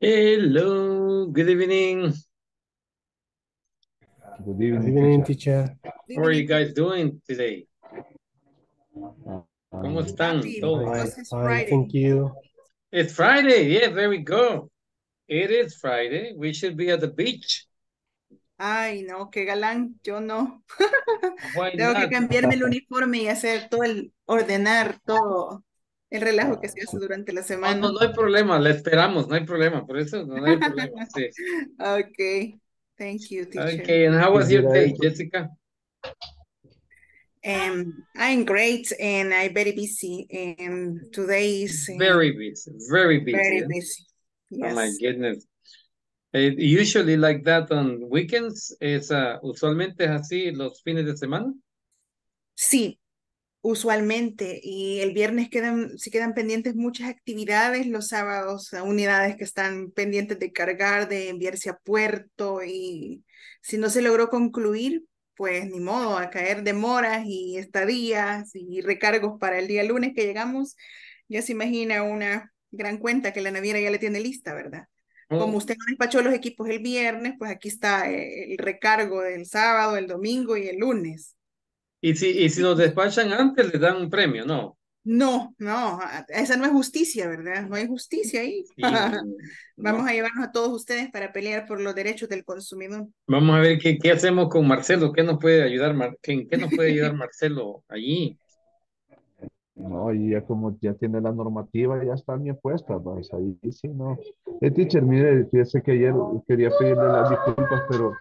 Hello, good evening. Good Good evening, evening, teacher. teacher. How are you guys doing today? Uh, ¿Cómo están todos? Thank you. It's Friday. Yeah, there we go. It is Friday. We should be at the beach. Ay, no, qué galán, yo no. Why Tengo que not? cambiarme el uniforme y hacer todo el, ordenar todo el relajo que se hace durante la No, semana. no, no hay problema. Le esperamos. No hay problema. Por eso no hay problema. Sí. Okay, thank you, teacher. Okay, and how was your day, Jessica? Um, I'm great and I'm very busy. And today is uh, Very busy. Very busy. very eh? busy. Oh my goodness. Eh, usually like that on weekends. Es, ah, usualmente es así los fines de semana. Sí, usualmente. Y el viernes quedan, sí quedan pendientes muchas actividades, los sábados a unidades que están pendientes de cargar, de enviarse a puerto y si no se logró concluir, pues ni modo, a caer demoras y estadías y recargos para el día lunes que llegamos. Ya se imagina una gran cuenta que la naviera ya le tiene lista, ¿verdad? Como Oh, usted no despachó los equipos el viernes, pues aquí está eh, el recargo del sábado, el domingo y el lunes. Y si, y si nos despachan antes, les dan un premio, ¿no? No, no, esa no es justicia, ¿verdad? No hay justicia ahí. Sí, Vamos no. a llevarnos a todos ustedes para pelear por los derechos del consumidor. Vamos a ver qué, qué hacemos con Marcelo, qué nos puede ayudar, Mar- qué- qué nos puede ayudar Marcelo allí. No, y ya como ya tiene la normativa, ya están bien puestas, pues ahí sí, no. Eh, teacher, mire, fíjese que ayer quería pedirle las disculpas, pero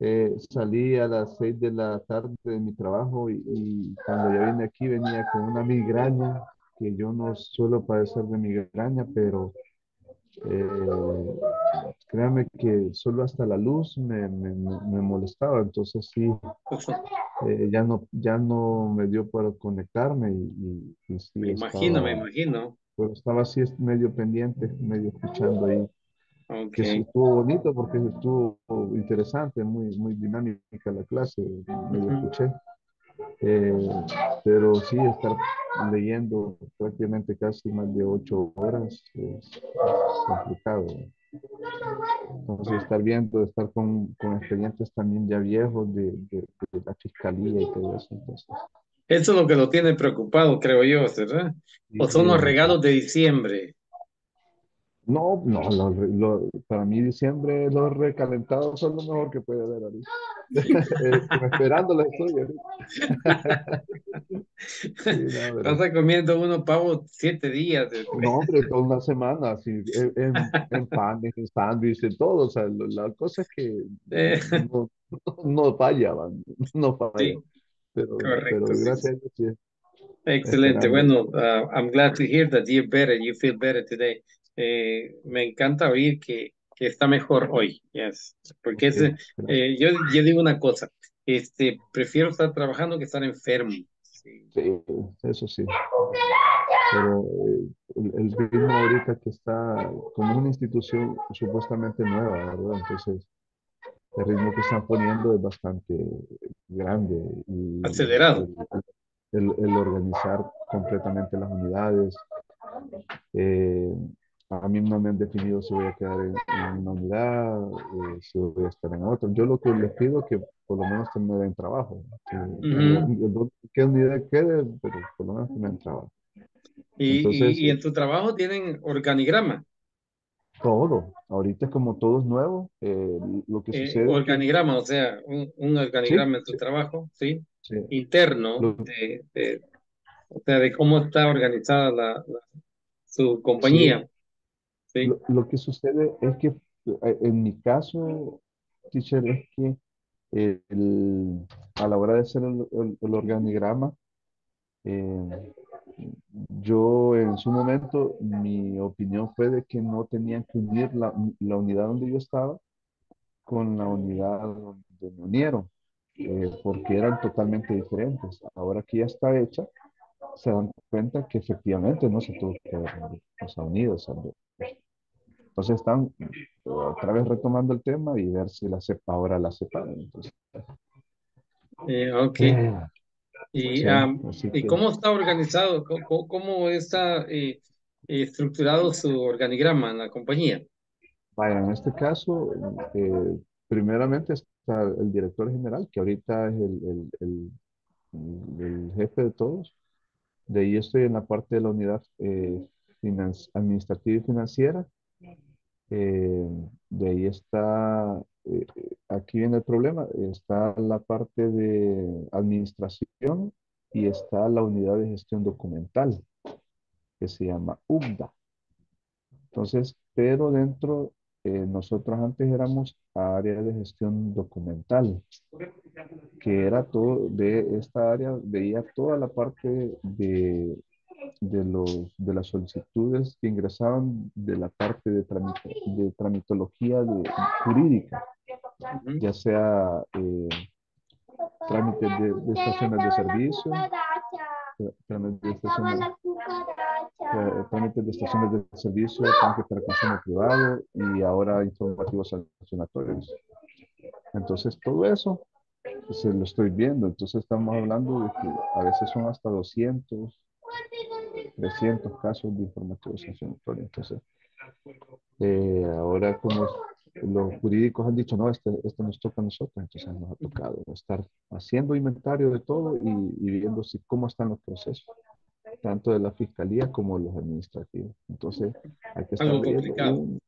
eh, salí a las seis de la tarde de mi trabajo y, y cuando ya vine aquí venía con una migraña, que yo no suelo padecer de migraña, pero eh, créame que solo hasta la luz me, me, me- me molestaba, entonces sí. eh, ya no, ya no me dio para conectarme y, y- y sí Me imagino, me estaba, imagino. pero estaba así medio pendiente, medio escuchando ahí, que sí estuvo bonito porque estuvo interesante, muy, muy dinámica la clase, medio Ujú. escuché, Eh, pero sí estar leyendo prácticamente casi más de ocho horas es, complicado. Entonces estar viendo, estar con, con expedientes también ya viejos de, de- de la fiscalía y todo eso. Entonces, Eso es lo que lo tiene preocupado, creo yo, ¿verdad? O son los regalos de diciembre. No, no, lo- lo- para mí diciembre los recalentados son lo mejor que puede haber ahorita. Eh, como esperándolos estoy ahorita. Sí, no, comiendo unos pavos siete días. de- no, hombre, toda una semana, así, en, en, panes, en sándwiches, en todo. O sea, lo- la cosa es que Eh, no, no falla, no falla. sí, Pero, correcto. pero gracias sí. a Dios, sí, Excelente. esperando. Bueno, uh, I'm glad to hear that you're better, you feel better today. Eh, me encanta oír que, que está mejor hoy, yes. Porque gracias. eh, yo, yo digo una cosa, este, prefiero estar trabajando que estar enfermo. Sí. Sí, eso sí. Pero eh, el, el ritmo ahorita que está como una institución supuestamente nueva, ¿verdad? Entonces, el ritmo que están poniendo es bastante grande y Acelerado. el, el- el organizar completamente las unidades. eh, a mí no me han definido si voy a quedar en, en una unidad, eh, si voy a estar en otra. Yo lo que les pido es que por lo menos que me den trabajo. Que, Ujú. que unidad quede, pero por lo menos que me den trabajo. Y, Entonces- y, y en tu trabajo tienen organigrama, Todo. Ahorita es como todo es nuevo. eh, lo que eh, sucede organigrama, o sea, un, un organigrama en tu sí. trabajo, ¿sí? sí, Interno, Lo- de, de- o sea, de cómo está organizada la, la- su compañía, ¿sí? Lo, lo que sucede es que eh, en mi caso, teacher, es que el- a la hora de hacer el, el- organigrama, eh, yo en su momento, mi opinión fue de que no tenían que unir la, la unidad donde yo estaba con la unidad donde me unieron, eh, porque eran totalmente diferentes. Ahora que ya está hecha, se dan cuenta que efectivamente no se tuvo que haber unido. Entonces están otra vez retomando el tema y ver si la sepa ahora la separan. Entonces, Eh, ok. eh, Y, sí, así ¿y cómo está organizado? ¿Cómo, cómo está eh, eh, estructurado su organigrama en la compañía? Vaya, en este caso, eh, primeramente está el director general, que ahorita es el, el, el- el jefe de todos. De ahí estoy en la parte de la unidad eh, finan- administrativa y financiera. Eh, de ahí está, eh, aquí viene el problema, está la parte de administración y está la unidad de gestión documental, que se llama UGDA. Entonces, pero dentro, eh, nosotros antes éramos área de gestión documental, que era todo de esta área, veía toda la parte de, de los, de las solicitudes que ingresaban de la parte de, tramite- de tramitología de- jurídica, ya sea eh, trámites de, de estaciones de servicio, trámites de estaciones, tra- trámites de estaciones de servicio, trámites para consumo privado y ahora informativos sancionatorios. Entonces, todo eso se lo estoy viendo. Entonces, estamos hablando de que a veces son hasta 200, 300 casos de informativos sancionatorios. Entonces, eh, ahora como los jurídicos han dicho, no, este, esto nos toca a nosotros, entonces nos ha tocado estar haciendo inventario de todo y, y viendo si, cómo están los procesos, tanto de la fiscalía como los administrativos. Entonces, hay que estar Algo complicado. un-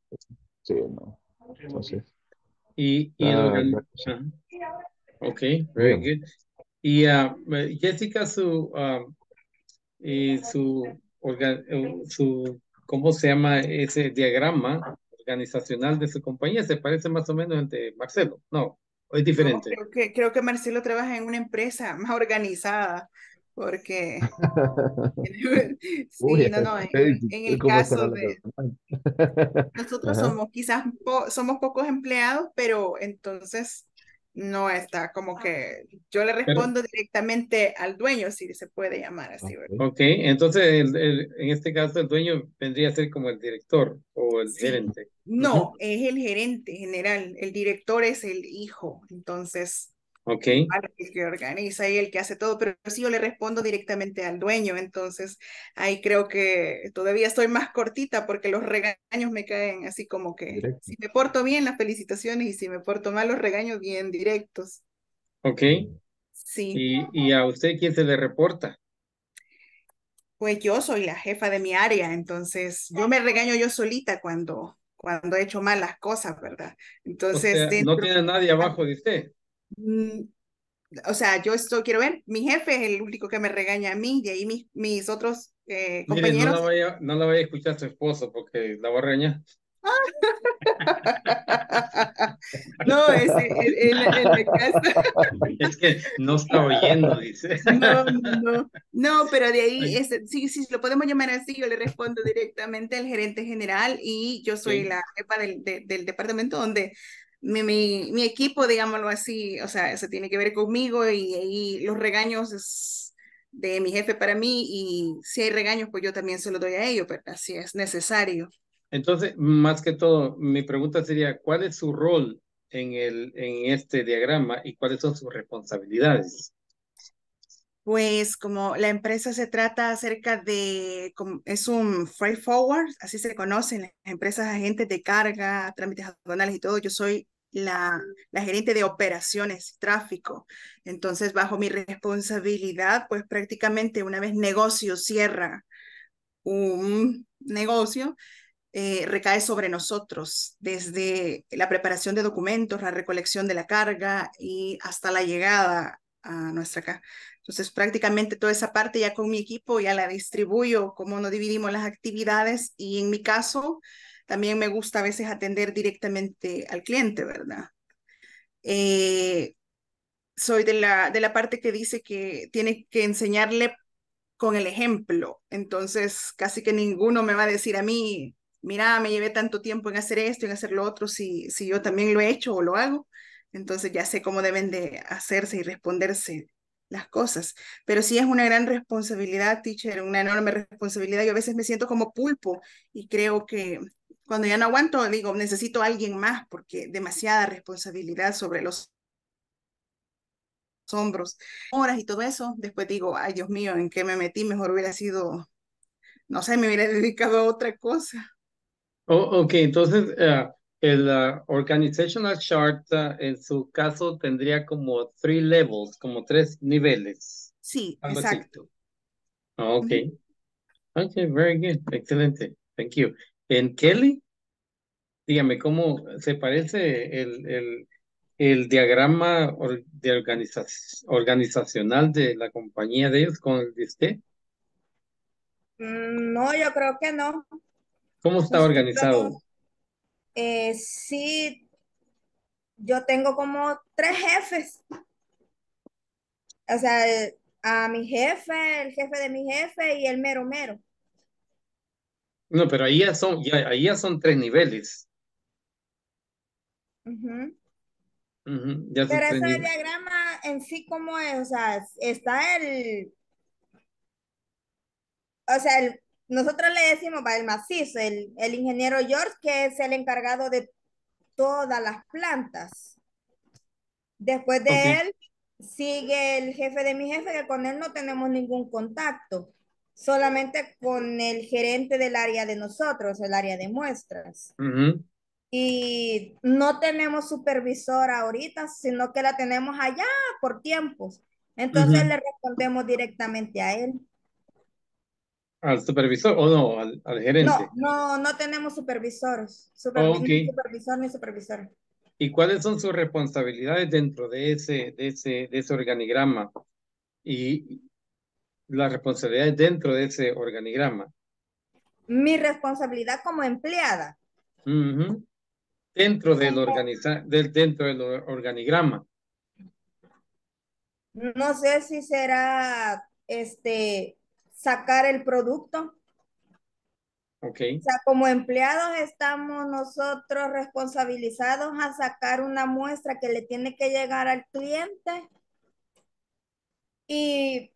sí, no. Entonces, Y, y el Ah, sí. Ajá. Ok, very good. Y eh, Jessica, su, ah, y su, eh, su, ¿cómo se llama ese diagrama organizacional de su compañía? ¿Se parece más o menos al de Marcelo? No, ¿o es No, diferente? creo que, creo que Marcelo trabaja en una empresa más organizada, porque, Uy, sí, no, no, en, en el ¿cómo estará caso de, nosotros Ajá. somos quizás, po- somos pocos empleados, pero entonces no está como que yo le Pero, respondo directamente al dueño, si se puede llamar así, ¿verdad? Ok. entonces el- el- en este caso el dueño vendría a ser como el director o el Sí, gerente. No, es el gerente general, el director es el hijo, entonces Ok, el que organiza y el que hace todo, pero sí yo le respondo directamente al dueño, entonces ahí creo que todavía estoy más cortita porque los regaños me caen así como que Directo. si me porto bien las felicitaciones y si me porto mal los regaños bien directos. ok. Sí, ¿Y, y a usted quién se le reporta? pues yo soy la jefa de mi área, entonces yo me regaño yo solita cuando cuando he hecho mal las cosas, ¿verdad? O Entonces sea, no dentro tiene a nadie abajo de usted. Mm, O sea, yo esto quiero ver, mi jefe es el único que me regaña a mí, y ahí mis, mis otros eh, Mire, no compañeros. la vaya, no la vaya a escuchar su esposo porque la va a regañar. No, es en, en- en la casa. Es que no está oyendo, dice. No, no, no, pero de ahí, este, sí, sí, lo podemos llamar así, yo le respondo directamente al gerente general y yo soy la jefa del, de- del departamento donde mi, mi, mi equipo, digámoslo así, o sea, eso tiene que ver conmigo y ahí los regaños es de mi jefe para mí y si hay regaños, pues yo también se los doy a ellos, pero así es necesario. Entonces, más que todo, mi pregunta sería, ¿cuál es su rol en el, en este diagrama y cuáles son sus responsabilidades? Pues como la empresa se trata acerca de, es un freight forward, así se conocen las empresas agentes de carga, trámites aduanales y todo. Yo soy la, la gerente de operaciones, tráfico. Entonces, bajo mi responsabilidad, pues prácticamente una vez negocio cierra un negocio, eh, recae sobre nosotros, desde la preparación de documentos, la recolección de la carga y hasta la llegada a nuestra casa. Entonces, prácticamente toda esa parte ya con mi equipo ya la distribuyo, cómo nos dividimos las actividades y en mi caso también me gusta a veces atender directamente al cliente, ¿verdad? Eh, soy de la, de la parte que dice que tiene que enseñarle con el ejemplo. Entonces, casi que ninguno me va a decir a mí, mira, me llevé tanto tiempo en hacer esto, en hacer lo otro, si, si yo también lo he hecho o lo hago. Entonces ya sé cómo deben de hacerse y responderse las cosas. Pero sí es una gran responsabilidad, teacher, una enorme responsabilidad. Yo a veces me siento como pulpo y creo que cuando ya no aguanto, digo, necesito a alguien más porque demasiada responsabilidad sobre los hombros, horas y todo eso. Después digo, ay Dios mío, ¿en qué me metí? Mejor hubiera sido, no sé, me hubiera dedicado a otra cosa. Oh, ok, entonces, ah, El uh, organizational chart uh, en su caso tendría como three levels, como tres niveles. Sí, exacto. Ah, Okay. Okay, very good. Excelente. Thank you. En Kelly, dígame cómo se parece el, el, el diagrama or- de organiza- organizacional de la compañía de ellos con el de usted. Mm, No, yo creo que no. ¿Cómo está Nosotros, organizado? eh, sí, yo tengo como tres jefes. O sea, el- a mi jefe, el jefe de mi jefe y el mero mero. No, pero ahí ya son, ya, ahí ya son tres niveles. Ya son Pero ese niveles. diagrama en sí, ¿cómo es? O sea, está el, o sea, el- nosotros le decimos, va, el macizo, el, el ingeniero George, que es el encargado de todas las plantas. Después de él, sigue el jefe de mi jefe, que con él no tenemos ningún contacto, solamente con el gerente del área de nosotros, el área de muestras. Y no tenemos supervisor ahorita, sino que la tenemos allá por tiempos. Entonces le respondemos directamente a él. ¿Al supervisor o no? Al, al gerente. No, no, no tenemos supervisores. Supervi- Oh, ok. Ni supervisor ni supervisor. ¿Y cuáles son sus responsabilidades dentro de ese, de ese, de ese organigrama? Y las responsabilidades dentro de ese organigrama. Mi responsabilidad como empleada. Dentro del organiza, del, dentro del or- organigrama. No sé si será este sacar el producto. Ok. O sea, como empleados estamos nosotros responsabilizados a sacar una muestra que le tiene que llegar al cliente y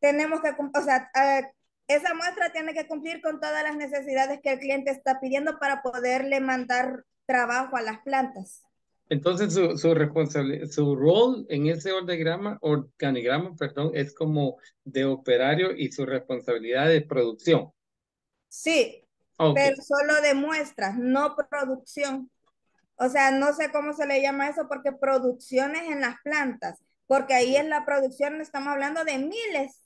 tenemos que, o sea, eh, esa muestra tiene que cumplir con todas las necesidades que el cliente está pidiendo para poderle mandar trabajo a las plantas. Entonces su, su responsabilidad, su rol en ese organigrama, organigrama, perdón, es como de operario y su responsabilidad de producción. Sí, Ok. pero solo de muestras, no producción. O sea, no sé cómo se le llama eso porque producciones en las plantas, porque ahí en la producción estamos hablando de miles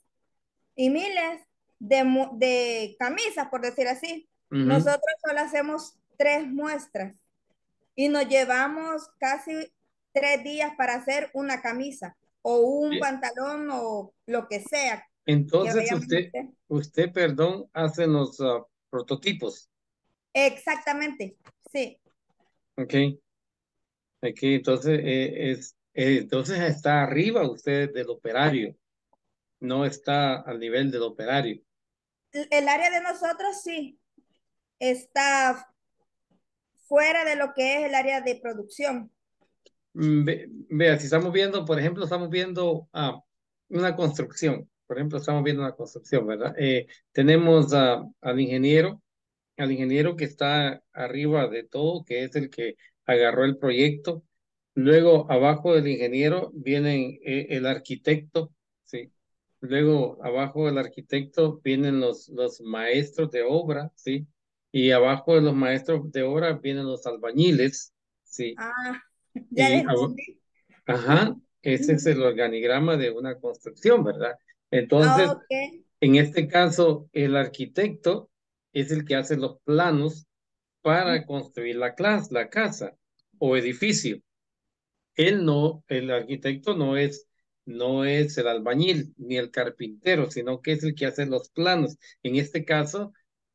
y miles de, de camisas, por decir así. Nosotros solo hacemos tres muestras y nos llevamos casi tres días para hacer una camisa o un Sí. pantalón o lo que sea. Entonces usted, usted, perdón, hace los ah, prototipos. Exactamente, sí. Ok. Aquí, entonces, eh, es, eh, entonces está arriba usted del operario. No está al nivel del operario. El área de nosotros sí está fuera de lo que es el área de producción. Mm, ve- Vea, si estamos viendo, por ejemplo, estamos viendo ah, una construcción. Por ejemplo, estamos viendo una construcción, ¿verdad? Eh, tenemos ah, al ingeniero, al ingeniero que está arriba de todo, que es el que agarró el proyecto. Luego, abajo del ingeniero viene eh, el arquitecto. Luego, abajo del arquitecto vienen los, los maestros de obra, ¿sí? Y abajo de los maestros de obra vienen los albañiles, ¿sí? Ah, ya Y entendí. Ajá, ese es el organigrama de una construcción, ¿verdad? Entonces, Ah, en este caso, el arquitecto es el que hace los planos para construir la clase, la casa o edificio. Él no, el arquitecto no es, no es el albañil ni el carpintero, sino que es el que hace los planos. En este caso,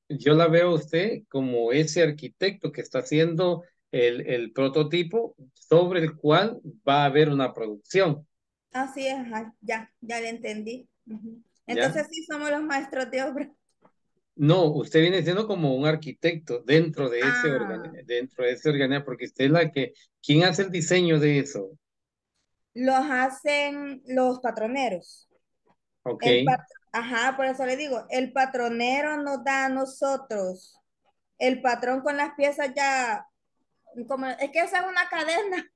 yo la veo a usted como ese arquitecto que está haciendo el, el prototipo sobre el cual va a haber una producción. Así es, ya, ya le entendí. Entonces sí somos los maestros de obra. No, usted viene siendo como un arquitecto dentro de ese Ah. organi- dentro de ese organigrama, porque usted es la que, ¿quién hace el diseño de eso? Los hacen los patroneros. Ok, El pat- Ajá, por eso le digo, el patronero nos da a nosotros el patrón con las piezas ya, como, es que esa es una cadena.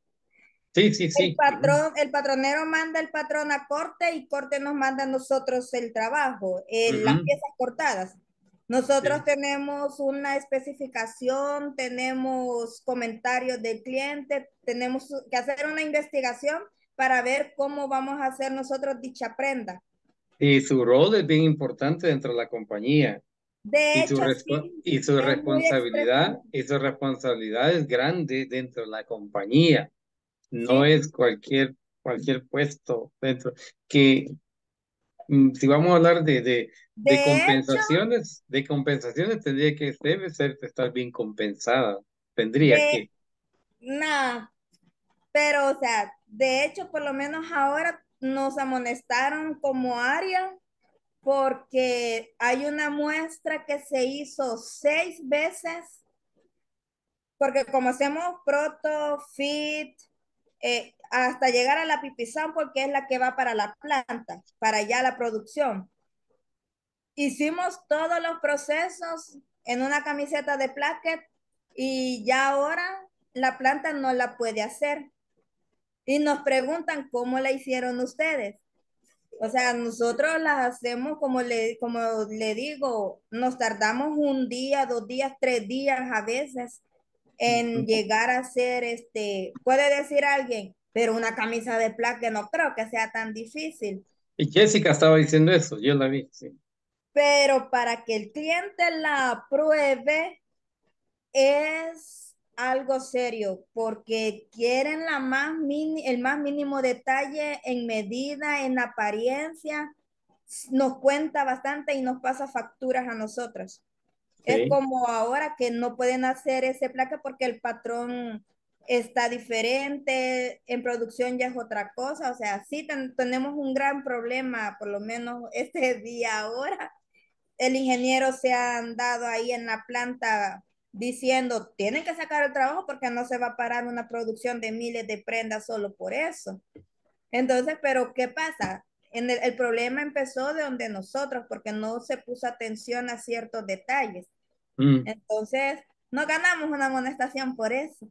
sí, sí, El sí. patrón, el patronero manda el patrón a corte y corte nos manda a nosotros el trabajo, eh, las piezas cortadas. Nosotros tenemos una especificación, tenemos comentarios del cliente, tenemos que hacer una investigación para ver cómo vamos a hacer nosotros dicha prenda. Y su rol es bien importante dentro de la compañía. De y hecho, su, sí, y su responsabilidad y su responsabilidad es grande dentro de la compañía. No es cualquier cualquier puesto dentro que mm, si vamos a hablar de, de, de, De compensaciones, de compensaciones tendría que debe ser estar bien compensada. Tendría que. Nada, pero o sea, de hecho, por lo menos ahora nos amonestaron como área porque hay una muestra que se hizo seis veces, porque como hacemos proto, fit, eh, hasta llegar a la pipizán, porque es la que va para la planta, para ya la producción. Hicimos todos los procesos en una camiseta de plaquet y ya ahora la planta no la puede hacer. Y nos preguntan cómo la hicieron ustedes. O sea, nosotros las hacemos como le, como le digo, nos tardamos un día, dos días, tres días a veces en llegar a hacer este, puede decir alguien, pero una camisa de plaque no creo que sea tan difícil. Y Jessica estaba diciendo eso, yo la vi, sí. Pero para que el cliente la apruebe es algo serio, porque quieren la más mini- el más mínimo detalle en medida, en apariencia, nos cuenta bastante y nos pasa facturas a nosotros. Es como ahora que no pueden hacer ese plaque porque el patrón está diferente, en producción ya es otra cosa, o sea, sí ten- tenemos un gran problema, por lo menos este día ahora. El ingeniero se ha andado ahí en la planta diciendo, tienen que sacar el trabajo porque no se va a parar una producción de miles de prendas solo por eso. Entonces, pero ¿qué pasa? En el, el problema empezó de donde nosotros, porque no se puso atención a ciertos detalles. Mm, Entonces, no ganamos una amonestación por eso.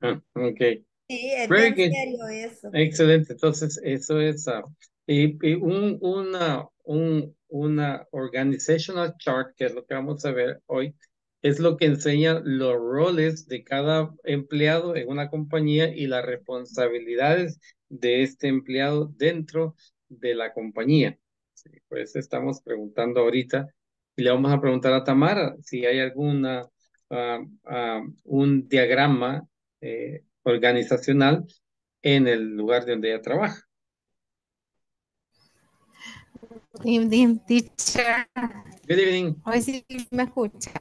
ah, ok. Sí, es Very bien good. serio eso. Excelente. Entonces, eso es ah, y, y un, una, un, una organizational chart, que es lo que vamos a ver hoy, es lo que enseña los roles de cada empleado en una compañía y las responsabilidades de este empleado dentro de la compañía. Sí, por eso estamos preguntando ahorita y le vamos a preguntar a Tamara si hay alguna ah, ah, un diagrama eh, organizacional en el lugar donde ella trabaja. Good evening, teacher. Good evening. Hoy sí me escucha.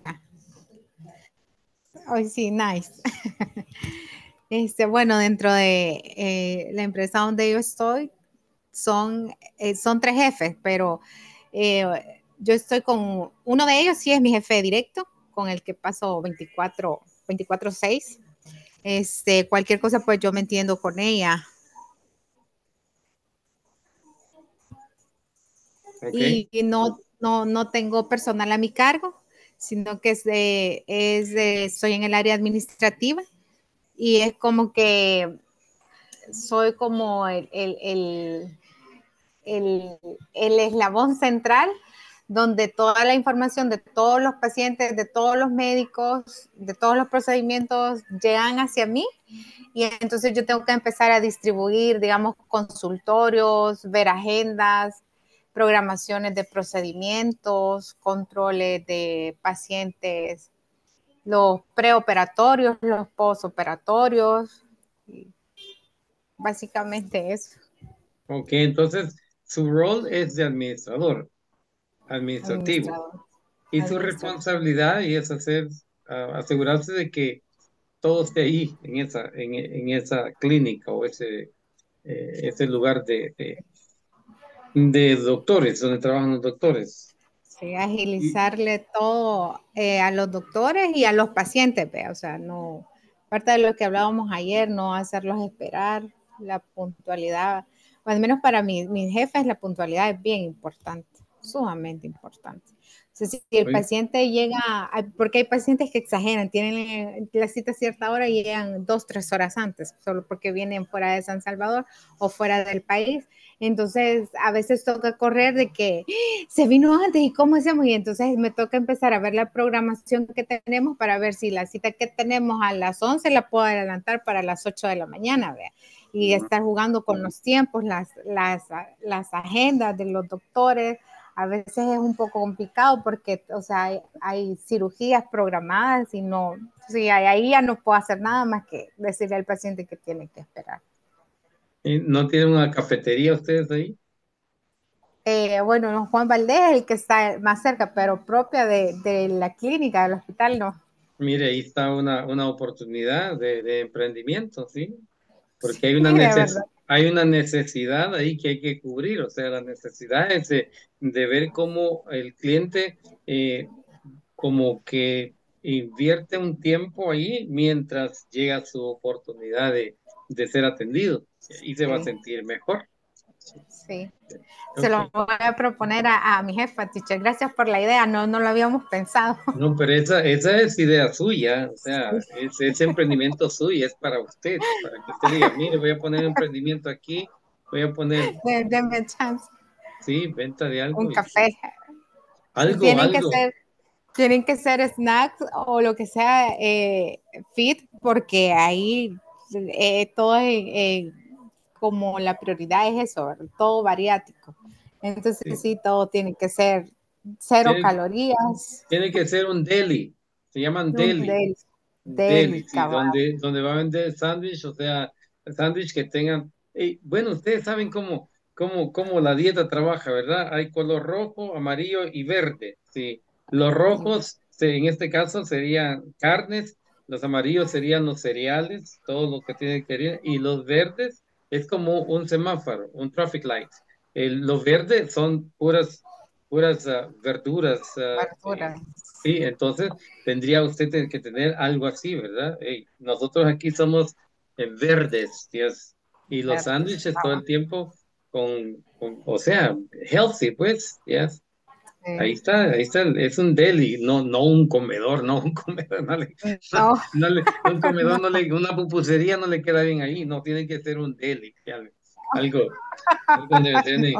Hoy sí, nice. Este, bueno, dentro de eh, la empresa donde yo estoy, son, eh, son tres jefes, pero eh, yo estoy con uno de ellos, sí es mi jefe directo, con el que paso 24, 24/6. Este, cualquier cosa, pues yo me entiendo con ella. Y no, no, no tengo personal a mi cargo, sino que es de, es de- estoy en el área administrativa y es como que soy como el, el, el, el- el eslabón central donde toda la información de todos los pacientes, de todos los médicos, de todos los procedimientos llegan hacia mí y entonces yo tengo que empezar a distribuir, digamos, consultorios, ver agendas, programaciones de procedimientos, controles de pacientes, los preoperatorios, los postoperatorios, básicamente eso. Ok, entonces su rol es de administrador, administrativo. Administrador. Y su responsabilidad es hacer, ah, asegurarse de que todo esté ahí en esa, en, en esa clínica o ese, eh, ese lugar de, de, de doctores, donde trabajan los doctores. Sí, agilizarle todo eh, a los doctores y a los pacientes, ve, o sea, no, parte de lo que hablábamos ayer, no hacerlos esperar, la puntualidad, o al menos para mí, mis jefes, la puntualidad es bien importante, sumamente importante. Si el paciente llega, porque hay pacientes que exageran, tienen la cita a cierta hora y llegan dos, tres horas antes, solo porque vienen fuera de San Salvador o fuera del país. Entonces, a veces toca correr de que ¡Ah! se vino antes y cómo hacemos. Y entonces me toca empezar a ver la programación que tenemos para ver si la cita que tenemos a las 11 la puedo adelantar para las 8 de la mañana, ¿vea? Y estar jugando con los tiempos, las, las, las agendas de los doctores a veces es un poco complicado porque, o sea, hay, cirugías programadas y no, sí, ahí ya no puedo hacer nada más que decirle al paciente que tiene que esperar. ¿No tienen una cafetería ustedes ahí? Eh, bueno, Juan Valdés es el que está más cerca, pero propia de, la clínica, del hospital, no. Mire, ahí está una, una oportunidad de, emprendimiento, ¿sí? Porque hay una necesidad hay una necesidad ahí que hay que cubrir, o sea, la necesidad es de, ver cómo el cliente eh, como que invierte un tiempo ahí mientras llega su oportunidad de, de ser atendido y se va a sentir mejor. Sí. Se lo voy a proponer a, mi jefa, teacher. Gracias por la idea, no, no lo habíamos pensado. No, pero esa, esa es idea suya, o sea, ese emprendimiento suyo, es para usted, para que usted diga, mire, voy a poner un emprendimiento aquí, voy a poner... Denme chance. Sí, venta de algo. Un café. Algo, tienen algo. Que ser, tienen que ser snacks o lo que sea eh, fit, porque ahí eh, todo es como la prioridad es eso, todo variático. Entonces sí. todo tiene que ser cero calorías. Tiene que ser un deli, se llaman deli. Deli, deli donde, donde va a vender sándwich, o sea, sándwich que tengan... bueno, ustedes saben cómo, cómo, cómo la dieta trabaja, ¿verdad? Hay color rojo, amarillo y verde, sí. Los rojos, en este caso, serían carnes, los amarillos serían los cereales, todo lo que tiene que ir, y los verdes es como un semáforo, un traffic light. El, los verdes son puras, puras ah, verduras. Ah, sí, entonces tendría usted que tener algo así, ¿verdad? nosotros aquí somos eh, verdes, y los sándwiches todo el tiempo con, o sea, healthy, pues, yes. Ahí está, ahí está, es un deli, no, no un comedor, no un comedor, no le, un comedor no le, una pupusería no le queda bien ahí, no, tiene que ser un deli, algo, donde,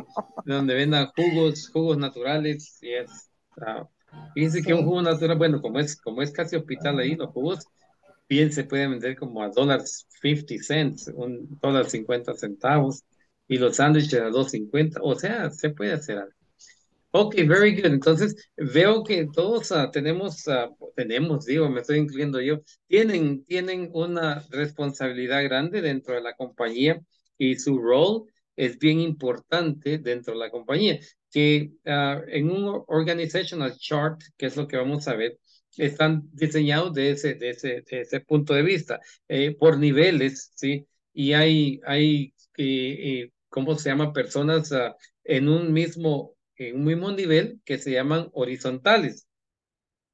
donde vendan jugos, jugos naturales, yes. Uh, fíjense que un jugo natural, bueno, como es, como es casi hospital ahí, los jugos bien se pueden vender como a dólares 50 cents, un dólar 50 centavos, y los sándwiches a 2.50, o sea, se puede hacer algo. Ok, very good. Entonces, veo que todos uh, tenemos, uh, tenemos, digo, me estoy incluyendo yo, tienen, tienen una responsabilidad grande dentro de la compañía y su rol es bien importante dentro de la compañía. Que uh, en un organizational chart, que es lo que vamos a ver, están diseñados de ese, de ese, de ese punto de vista, eh, por niveles, ¿sí? Y hay, hay eh, eh, ¿cómo se llama? Personas en un mismo en un mismo nivel que se llaman horizontales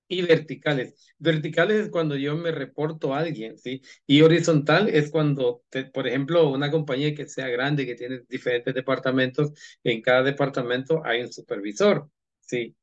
y verticales. Verticales es cuando yo me reporto a alguien, ¿sí? Y horizontal es cuando, por ejemplo, una compañía que sea grande, que tiene diferentes departamentos, en cada departamento hay un supervisor, ¿sí?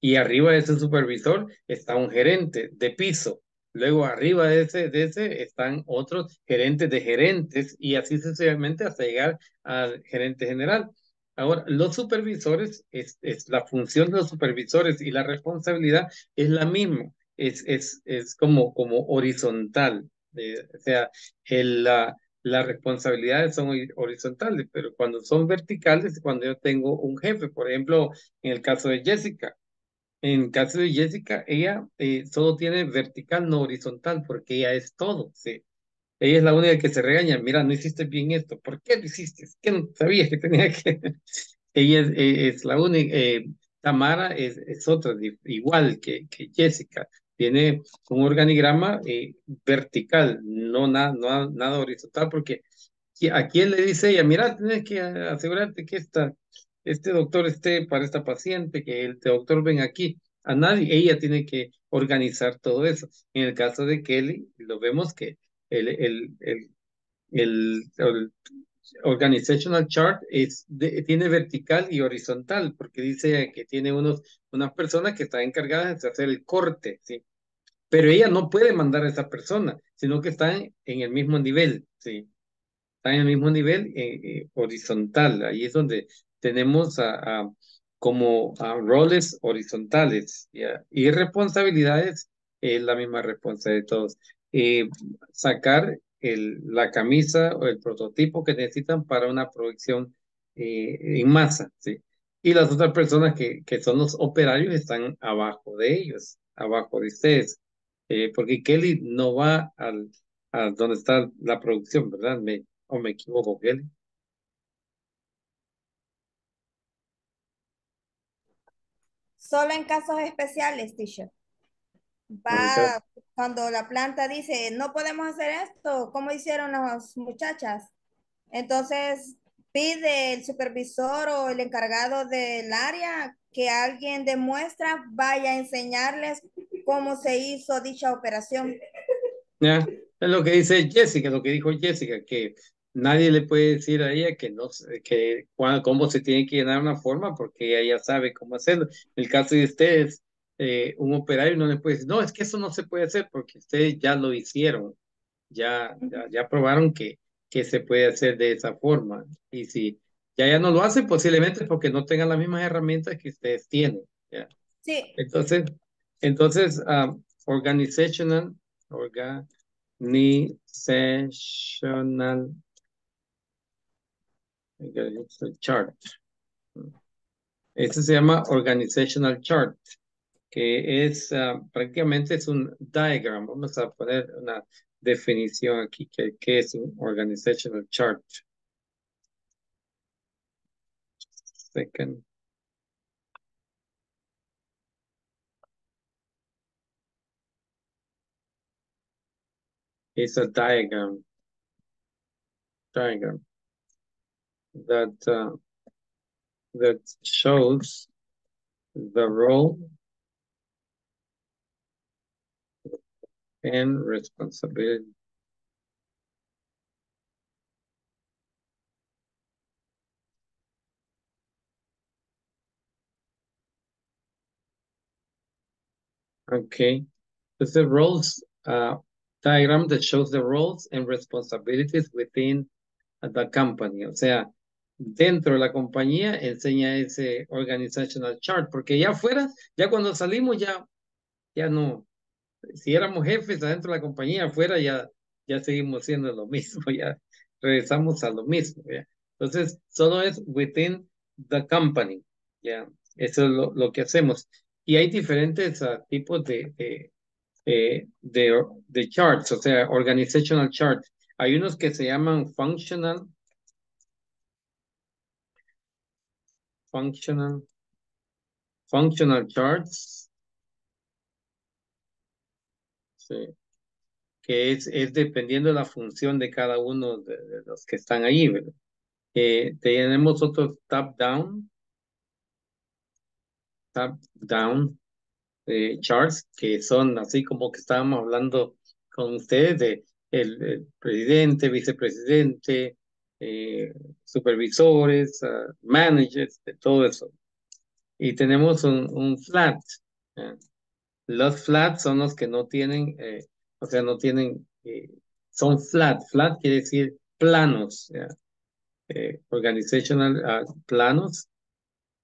Y arriba de ese supervisor está un gerente de piso. Luego arriba de ese, de ese están otros gerentes de gerentes y así sucesivamente hasta llegar al gerente general. Ahora, los supervisores, es, es, la función de los supervisores y la responsabilidad es la misma, es, es, es como, como horizontal. O sea, la, las responsabilidades son horizontales, pero cuando son verticales, cuando yo tengo un jefe, por ejemplo, en el caso de Jessica, en el caso de Jessica, ella eh, solo tiene vertical, no horizontal, porque ella es todo, ¿sí? Ella es la única que se regaña, mira, no hiciste bien esto, ¿por qué lo hiciste? ¿Qué no sabías que tenía que...? Ella es, la única, eh, Tamara es, es otra, igual que, que Jessica, tiene un organigrama eh, vertical, no, nada no, nada horizontal, porque a quién le dice ella, mira, tienes que asegurarte que esta, este doctor esté para esta paciente, que el doctor venga aquí. A nadie, ella tiene que organizar todo eso. En el caso de Kelly, lo vemos que el, el, el, el, organizational chart es tiene vertical y horizontal, porque dice que tiene unos, unas personas que están encargadas de hacer el corte, ¿sí? Pero ella no puede mandar a esa persona, sino que están en el mismo nivel, ¿sí? Están en el mismo nivel eh, eh, horizontal. Ahí es donde tenemos a, como a roles horizontales y responsabilidades, es la misma responsabilidad de todos. Eh, sacar el, la camisa o el prototipo que necesitan para una producción en masa. Y las otras personas que, que son los operarios están abajo de ellos, abajo de ustedes. Eh, porque Kelly no va al, a donde está la producción, ¿verdad? Me, o me equivoco, Kelly. Solo en casos especiales, teacher. Va cuando la planta dice, no podemos hacer esto, como hicieron las muchachas. Entonces pide el supervisor o el encargado del área que alguien de muestra vaya a enseñarles cómo se hizo dicha operación. Ya, es lo que dice Jessica, lo que dijo Jessica, que nadie le puede decir a ella que no que cómo se tiene que llenar una forma porque ella ya sabe cómo hacerlo. En el caso de ustedes, eh, un operario no le puede decir, no, es que eso no se puede hacer porque ustedes ya lo hicieron, ya, ya, ya probaron que, que se puede hacer de esa forma. Y si ya ya no lo hace, posiblemente porque no tengan las mismas herramientas que ustedes tienen. ¿ya? Sí. Entonces, entonces, um, organizational, organizational chart. Este se llama organizational chart, que es uh, prácticamente es un diagram. Vamos a poner una definición aquí, que, que es un organizational chart. Second. It's a diagram. Diagram that uh, that shows the role and responsibility Okay, it's the roles uh, diagram that shows the roles and responsibilities within the company. O sea, dentro de la compañía enseña ese organizational chart, porque ya afuera, ya cuando salimos ya, ya no, si éramos jefes adentro de la compañía, afuera ya, ya seguimos siendo lo mismo, ya regresamos a lo mismo. ¿ya? Entonces, solo es within the company, ya, eso es lo, lo que hacemos. Y hay diferentes uh, tipos de, de, eh, de, de, charts, o sea, organizational chart. Hay unos que se llaman functional, functional, functional charts. Sí. Que es, es dependiendo de la función de cada uno de, los que están ahí. Eh, tenemos otros top down, top-down eh, charts, que son así como que estábamos hablando con ustedes de el, presidente, vicepresidente, eh, supervisores, uh, managers, de todo eso. Y tenemos un, un flat. Los flats son los que no tienen, eh, o sea, no tienen, son flat. Flat quiere decir planos, organizational ah, planos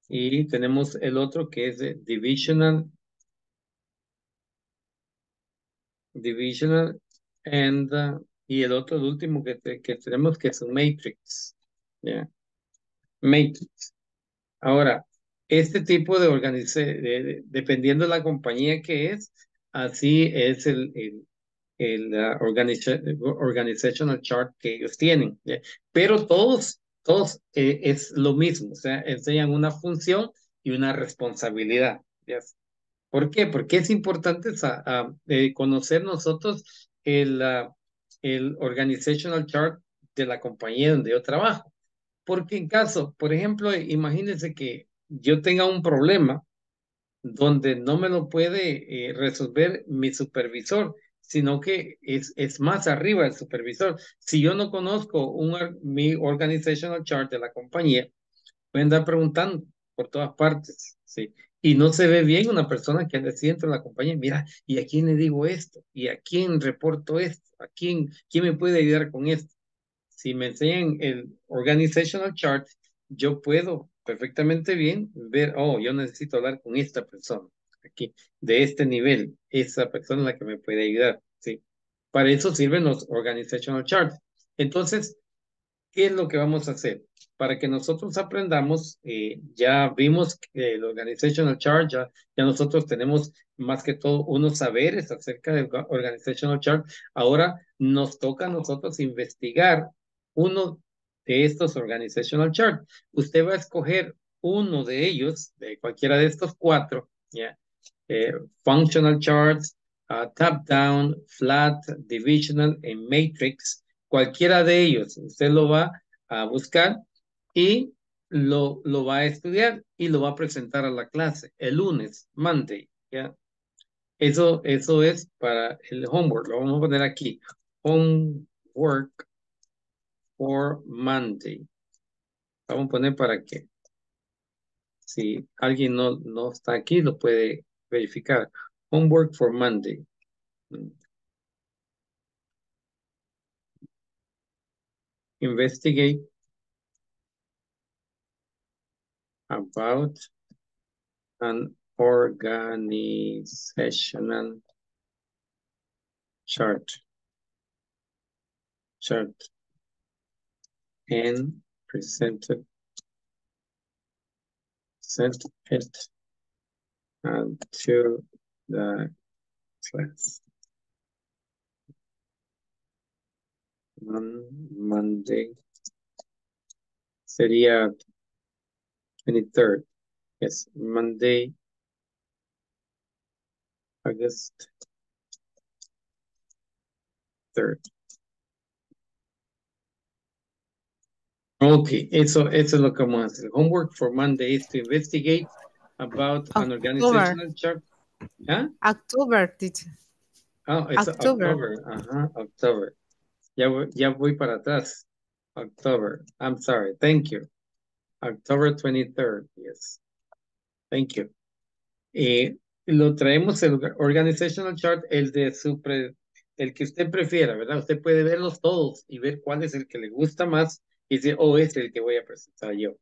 y tenemos el otro que es divisional. Divisional and, uh, y el otro, el último que, que tenemos que es matrix. Matrix. Ahora, este tipo de organización, dependiendo de la compañía que es, así es el, el, el uh, organizational chart que ellos tienen. Pero todos todos eh, es lo mismo, o sea, enseñan una función y una responsabilidad. ¿Por qué? Porque es importante eh, conocer nosotros el, uh, el organizational chart de la compañía donde yo trabajo. Porque en caso, por ejemplo, imagínense que yo tenga un problema donde no me lo puede eh, resolver mi supervisor, sino que es, es más arriba del supervisor. Si yo no conozco un, mi organizational chart de la compañía, voy a preguntando por todas partes, ¿sí? Y no se ve bien una persona que anda dentro de la compañía, mira, ¿y a quién le digo esto? ¿Y a quién reporto esto? ¿A quién, quién me puede ayudar con esto? Si me enseñan el organizational chart, yo puedo perfectamente bien ver, oh, yo necesito hablar con esta persona aquí, de este nivel, esa persona la que me puede ayudar, ¿sí? Para eso sirven los organizational charts. Entonces, ¿qué es lo que vamos a hacer? Para que nosotros aprendamos, eh, ya vimos el organizational chart, ya, ya nosotros tenemos más que todo unos saberes acerca del organizational chart. Ahora nos toca a nosotros investigar uno de estos organizational charts. Usted va a escoger uno de ellos, de cualquiera de estos cuatro, ¿ya? Eh, functional charts, uh, top-down, flat, divisional y matrix. Cualquiera de ellos, usted lo va a buscar y lo, lo va a estudiar y lo va a presentar a la clase el lunes, Monday, ¿ya? Eso, eso es para el homework. Lo vamos a poner aquí. Homework for Monday. Vamos a poner para que si alguien no, no está aquí, lo puede verificar. Homework for Monday. Investigate about an organizational chart. Chart and presented. Sent it and to the class. On Monday sería 23rd yes Monday August 3rd Ok, eso, eso es lo que vamos a hacer. Homework for Monday is to investigate about an organizational chart. ¿Ah? October, teacher. Oh, it's October. October. Ajá, October. Ya voy, ya voy para atrás. October. I'm sorry. Thank you. October 23rd. Yes. Thank you. Y lo traemos el organizational chart, el de su el que usted prefiera, ¿verdad? Usted puede verlos todos y ver cuál es el que le gusta más y dice, oh, este es el que voy a presentar yo.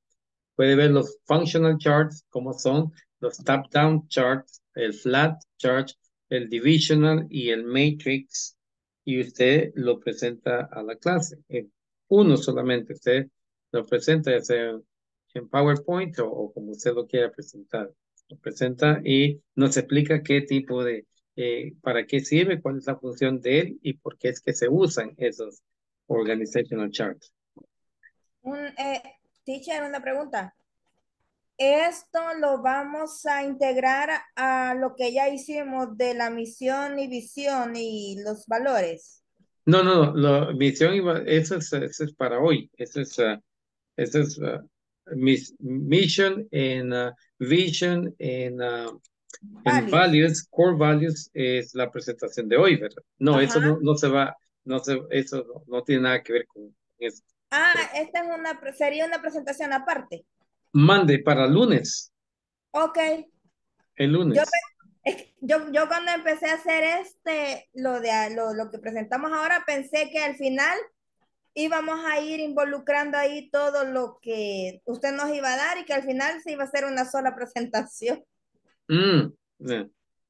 Puede ver los functional charts, como son los top-down charts, el flat chart, el divisional y el matrix, y usted lo presenta a la clase. uno solamente, usted lo presenta, ya sea en PowerPoint o, como usted lo quiera presentar. Lo presenta y nos explica qué tipo de, eh, para qué sirve, cuál es la función de él y por qué es que se usan esos organizational charts. Un, eh, teacher, una pregunta. Esto lo vamos a integrar a lo que ya hicimos de la misión y visión y los valores. No, no, no, la misión y eso es, eso es para hoy. Eso es, uh, eso es uh, mis, mission en uh, vision en, en values. core values es la presentación de hoy, ¿verdad? No, eso no, no, se va, no se, eso no, no tiene nada que ver con eso. Ah, esta es una, sería una presentación aparte. Mande para lunes. Ok. El lunes. Yo, yo, cuando empecé a hacer este, lo, de, lo, lo que presentamos ahora, pensé que al final íbamos a ir involucrando ahí todo lo que usted nos iba a dar y que al final se iba a hacer una sola presentación. Mm,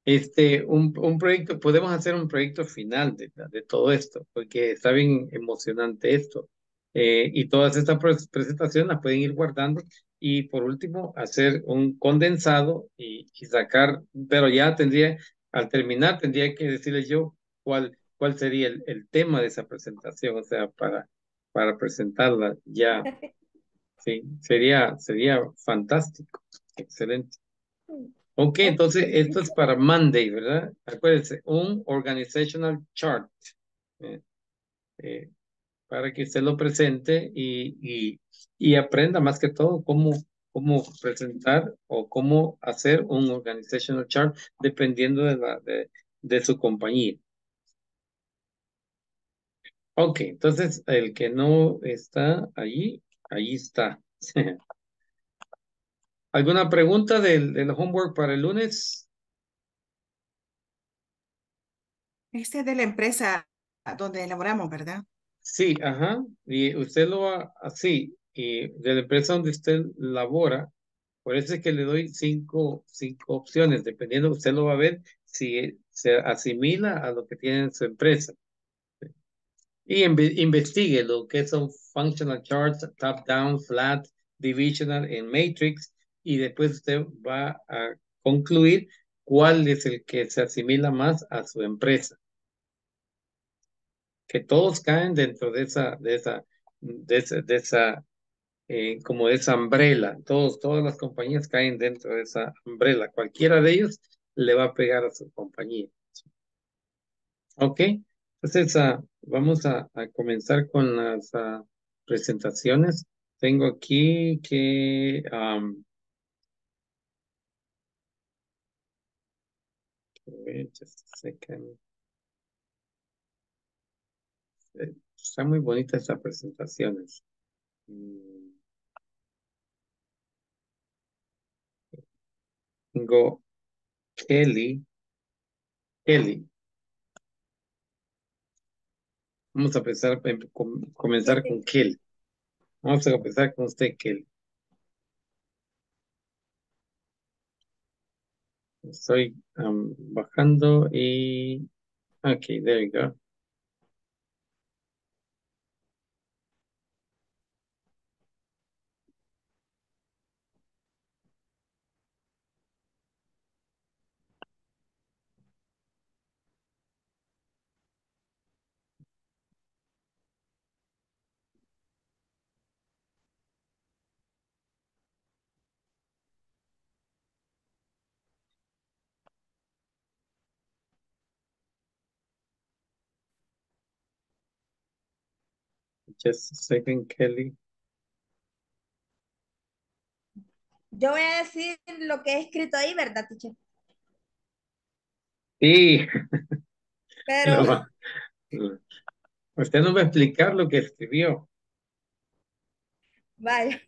este, un, un, proyecto, podemos hacer un proyecto final de, de, todo esto, porque está bien emocionante esto. Eh, y todas estas presentaciones las pueden ir guardando y por último hacer un condensado y, sacar, pero ya tendría, al terminar tendría que decirles yo cuál, cuál sería el, el, tema de esa presentación, o sea, para, para presentarla ya. Sí, sería, sería fantástico, excelente. Ok, entonces esto es para Monday, ¿verdad? Acuérdense, un organizational chart. Eh, eh, para que usted lo presente y, y, y aprenda más que todo cómo, cómo presentar o cómo hacer un organizational chart dependiendo de, la, de, de su compañía. Ok, entonces el que no está allí, allí está. ¿Alguna pregunta del, del homework para el lunes? Este es de la empresa donde elaboramos, ¿verdad? Sí, ajá. Y usted lo va así, y de la empresa donde usted labora, por eso es que le doy cinco, cinco opciones, dependiendo, usted lo va a ver si se asimila a lo que tiene en su empresa. Y investigue lo que son functional charts, top down, flat, divisional en matrix, y después usted va a concluir cuál es el que se asimila más a su empresa que todos caen dentro de esa, de esa, de esa, de eh, como de esa umbrella. Todos, todas las compañías caen dentro de esa umbrella. Cualquiera de ellos le va a pegar a su compañía. Ok, entonces uh, vamos a, comenzar con las uh, presentaciones. Tengo aquí que um, just a second. Están muy bonitas estas presentaciones. Mm. Tengo Kelly. Kelly. Vamos a empezar, em, comenzar con Kelly. Vamos a empezar con usted, Kelly. Estoy bajando y... Ok, there you go. Just a second, Kelly. Yo voy a decir lo que he escrito ahí, ¿verdad, teacher? Sí. Pero... usted no va a explicar lo que escribió. Vaya.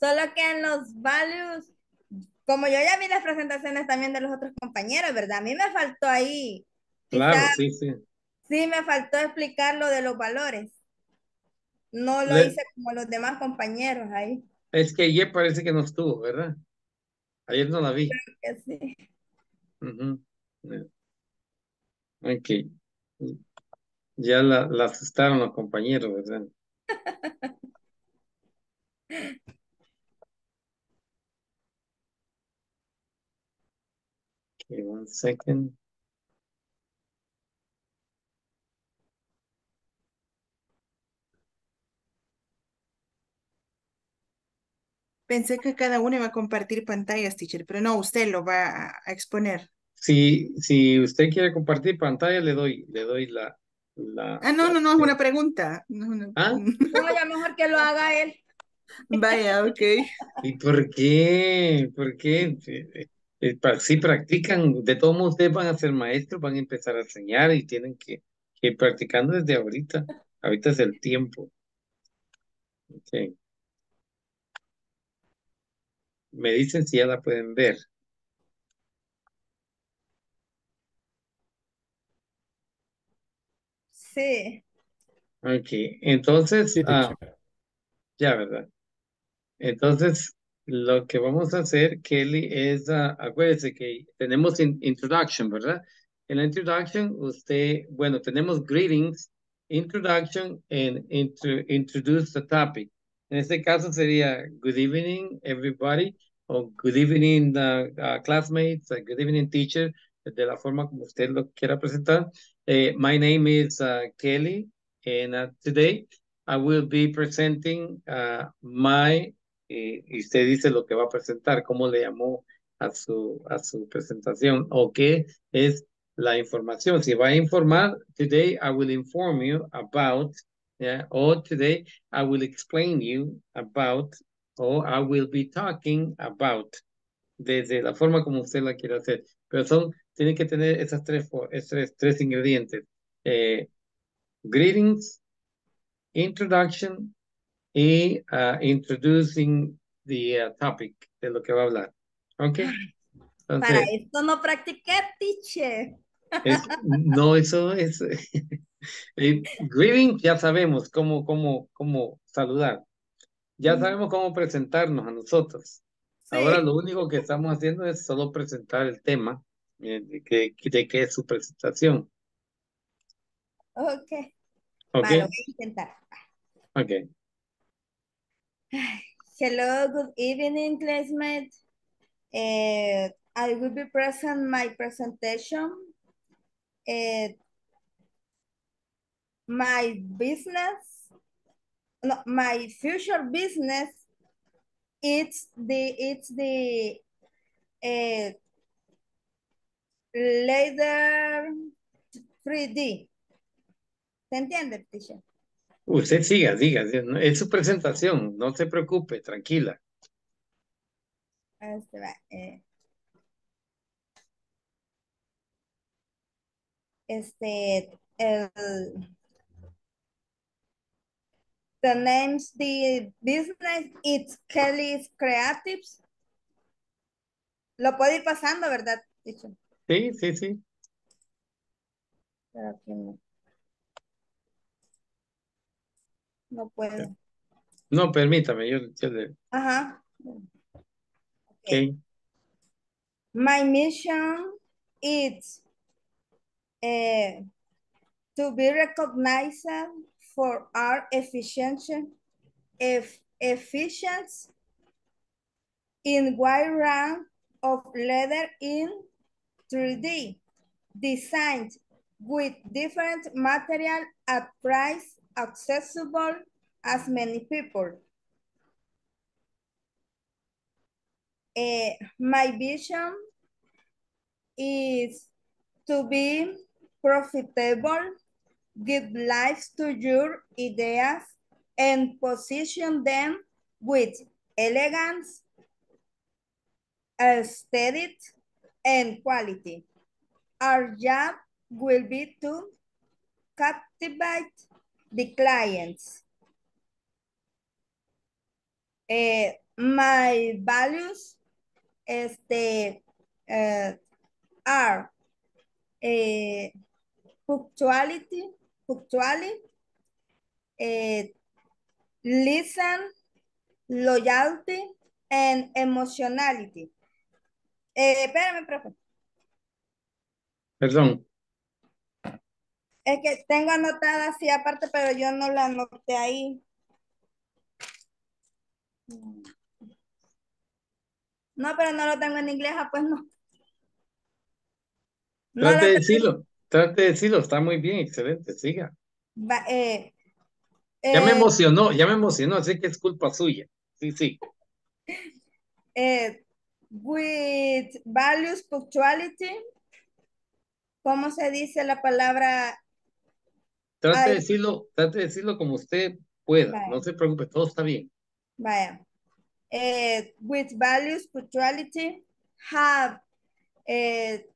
Solo que en los values, como yo ya vi las presentaciones también de los otros compañeros, ¿verdad? A mí me faltó ahí. Claro, sí, sí. Sí, me faltó explicar lo de los valores. No lo hice como los demás compañeros ahí. Es que ayer parece que no estuvo, ¿verdad? Ayer no la vi. Creo que sí. Ok. Ya la, la asustaron los compañeros, ¿verdad? okay, one second. Pensé que cada uno iba a compartir pantallas, teacher, pero no, usted lo va a exponer. Si, si usted quiere compartir pantalla, le doy, le doy la, la. ah, no, no, no, es una pregunta. No, ¿Ah? No, ya mejor que lo haga él. Vaya, ok. ¿Y por qué? ¿Por qué? Eh, si practican, de todos modos ustedes van a ser maestros, van a empezar a enseñar y tienen que, que ir practicando desde ahorita. Ahorita es el tiempo. Okay. Me dicen si ya la pueden ver. Sí. Ok, entonces, ah, ya, ¿verdad? Entonces, lo que vamos a hacer, Kelly, es, uh, acuérdese que tenemos introduction, ¿verdad? En la introduction, usted, bueno, tenemos greetings, introduction, and introduce the topic. En este caso sería good evening, everybody, o good evening, uh, uh, classmates, uh, good evening, teacher, de la forma como usted lo quiera presentar. Uh, my name is uh, Kelly, and today I will be presenting my, y usted dice lo que va a presentar, cómo le llamó a su, a su presentación, o qué es la información. Si va a informar, today I will inform you about Yeah, or today I will explain you about, or I will be talking about. desde la forma como usted la quiere hacer. Pero son, tiene que tener esas tres, tres, tres ingredientes. Eh, greetings, introduction y uh, introducing the uh, topic de lo que va a hablar. ¿Ok? Para esto no practiqué, teacher. no, eso es... Eh, greeting ya sabemos cómo, cómo, cómo saludar. Ya sabemos cómo presentarnos a nosotros. Ahora lo único que estamos haciendo es solo presentar el tema eh, de, que, de qué es su presentación. Ok. Ok. Vale, voy a intentar. Ok. Hello, good evening, classmates. Uh, I will be present my presentation. Uh, my business, no, my future business, it's the, it's the uh, laser 3D. ¿Se entiende, teacher? Usted siga, diga, es su presentación, no se preocupe, tranquila. Este va, eh. Este, el, the names, the business, it's Kelly's Creatives. Lo puede ir pasando, ¿verdad? Teacher? Sí, sí, sí. Pero aquí no. No puede. No, permítame, yo, yo le... Ajá. Okay. My mission is uh, to be recognized for our efficiency, eff efficiency in wide range of leather in 3D, designed with different material at price accessible as many people. Uh, my vision is to be profitable, give life to your ideas, and position them with elegance, aesthetic, and quality. Our job will be to captivate the clients. Uh, my values este, uh, are uh, punctuality, punctuality, listen, loyalty, and emotionality. Eh, espérame, profe. Perdón. Es que tengo anotada así aparte, pero yo no la anoté ahí. No, pero no lo tengo en inglés, ah, pues no. no trate de decirlo, trate de decirlo, está muy bien, excelente, siga. Va, eh, ya me eh, emocionó, ya me emocionó, así que es culpa suya. Sí, sí. Eh, with values punctuality, ¿cómo se dice la palabra? Trate Ay. de decirlo, trate de decirlo como usted pueda, no se preocupe, todo está bien. Vaya. With values punctuality, have eh,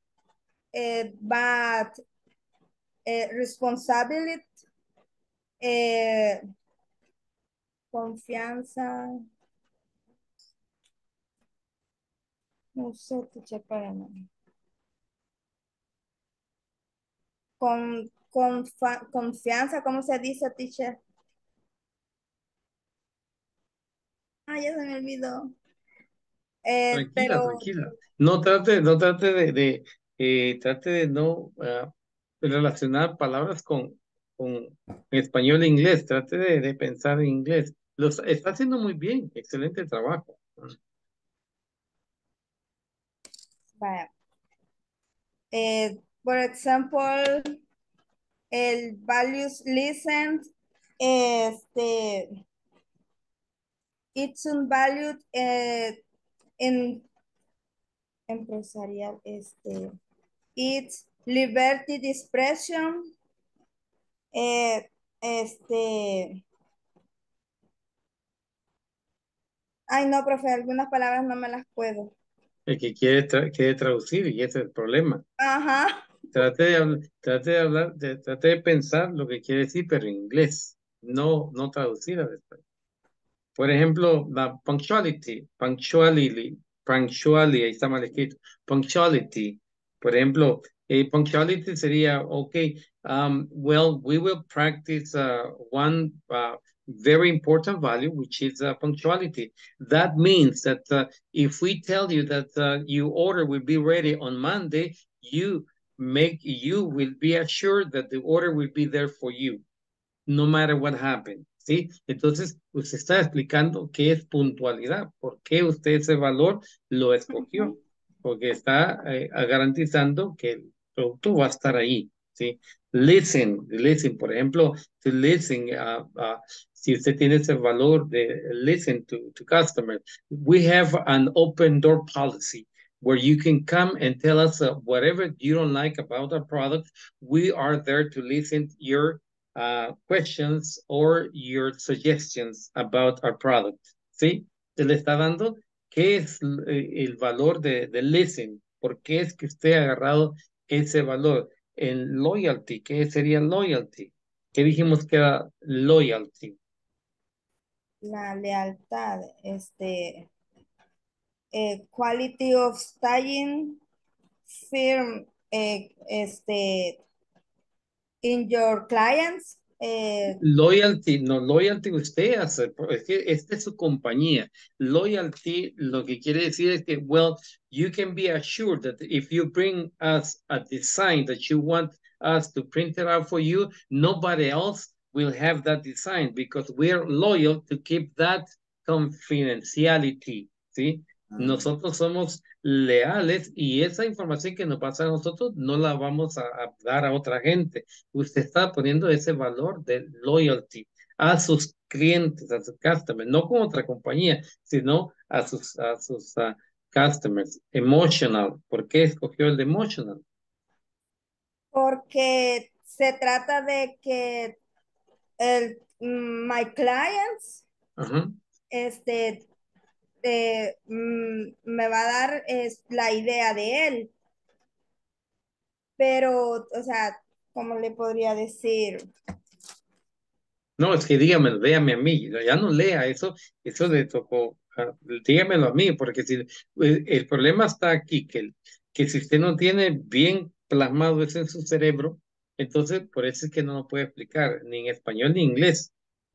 eh, but eh, responsibility, eh, confianza. No sé, teacher, espérame. Con, confa- confianza, ¿cómo se dice, teacher? Ah, ya se me olvidó. Eh, Tranquila, pero, tranquila. No trate, no trate de, de eh, trate de no ah, relacionar palabras con, con español e inglés. Trate de, de pensar en inglés. Lo está- haciendo muy bien, excelente trabajo. vaya. Eh, por ejemplo, el values listen, este, it's un value eh, en empresarial, este, it's liberty de expression, eh, este, ay no, profe, algunas palabras no me las puedo. el que quiere, quiere traducir y ese es el problema. Ajá. Trate de, trate de hablar, de, trate de pensar lo que quiere decir, pero en inglés, no, no traducir al español. Por ejemplo, la punctuality, punctuality, punctuality, ahí está mal escrito, punctuality. Por ejemplo, eh, punctuality sería, okay, um, well, we will practice uh, one uh, very important value, which is uh, punctuality. That means that uh, if we tell you that uh, your order will be ready on Monday, you make you will be assured that the order will be there for you, no matter what happened. ¿Sí? Entonces, usted está explicando qué es puntualidad, por qué usted ese valor lo escogió, porque está eh, garantizando que el producto va a estar ahí. ¿sí? Listen, listen, por ejemplo, to listen, uh, uh, si usted tiene ese valor de listen to, to customers, we have an open door policy where you can come and tell us uh, whatever you don't like about our product. We are there to listen to your uh, questions or your suggestions about our product. ¿Sí? Se le está dando qué es el valor de, de listen, por qué es que usted ha agarrado ese valor. En loyalty, ¿qué sería loyalty? ¿Qué dijimos que era loyalty? La lealtad, este, eh, quality of staying firm, eh, este, in your clients. Eh, loyalty, no, loyalty usted hace, es que esta es su compañía. Loyalty lo que quiere decir es que, well, you can be assured that if you bring us a design that you want us to print it out for you, nobody else will have that design because we're loyal to keep that confidentiality, ¿sí? Nosotros somos leales y esa información que nos pasa a nosotros no la vamos a, dar a otra gente. Usted está poniendo ese valor de loyalty a sus clientes, a sus customers, no con otra compañía, sino a sus, a sus ah, customers. Emotional. ¿Por qué escogió el de emotional? Porque se trata de que el, mm, my clients este, Mm, me va a dar es, la idea de él. Pero, o sea, ¿cómo le podría decir? No, es que dígamelo, véame a mí, ya no lea eso, eso le tocó, ah, dígamelo a mí, porque si eh, el problema está aquí, que, que si usted no tiene bien plasmado eso en su cerebro, entonces por eso es que no lo puede explicar, ni en español ni en inglés.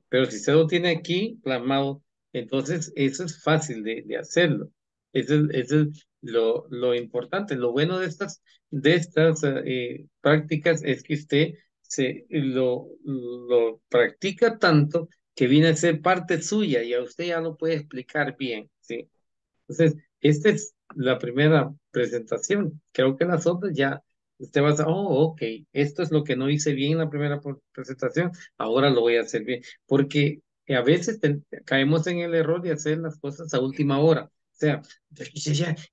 Pero si usted lo tiene aquí plasmado, entonces, eso es fácil de, de hacerlo. Eso, es lo, lo, importante. Lo bueno de estas, de estas eh, prácticas es que usted se, lo, lo practica tanto que viene a ser parte suya y a usted ya lo puede explicar bien. ¿sí? Entonces, esta es la primera presentación. Creo que las otras ya usted va a decir, oh, ok, esto es lo que no hice bien en la primera presentación, ahora lo voy a hacer bien. Porque a veces caemos en el error de hacer las cosas a última hora. O sea,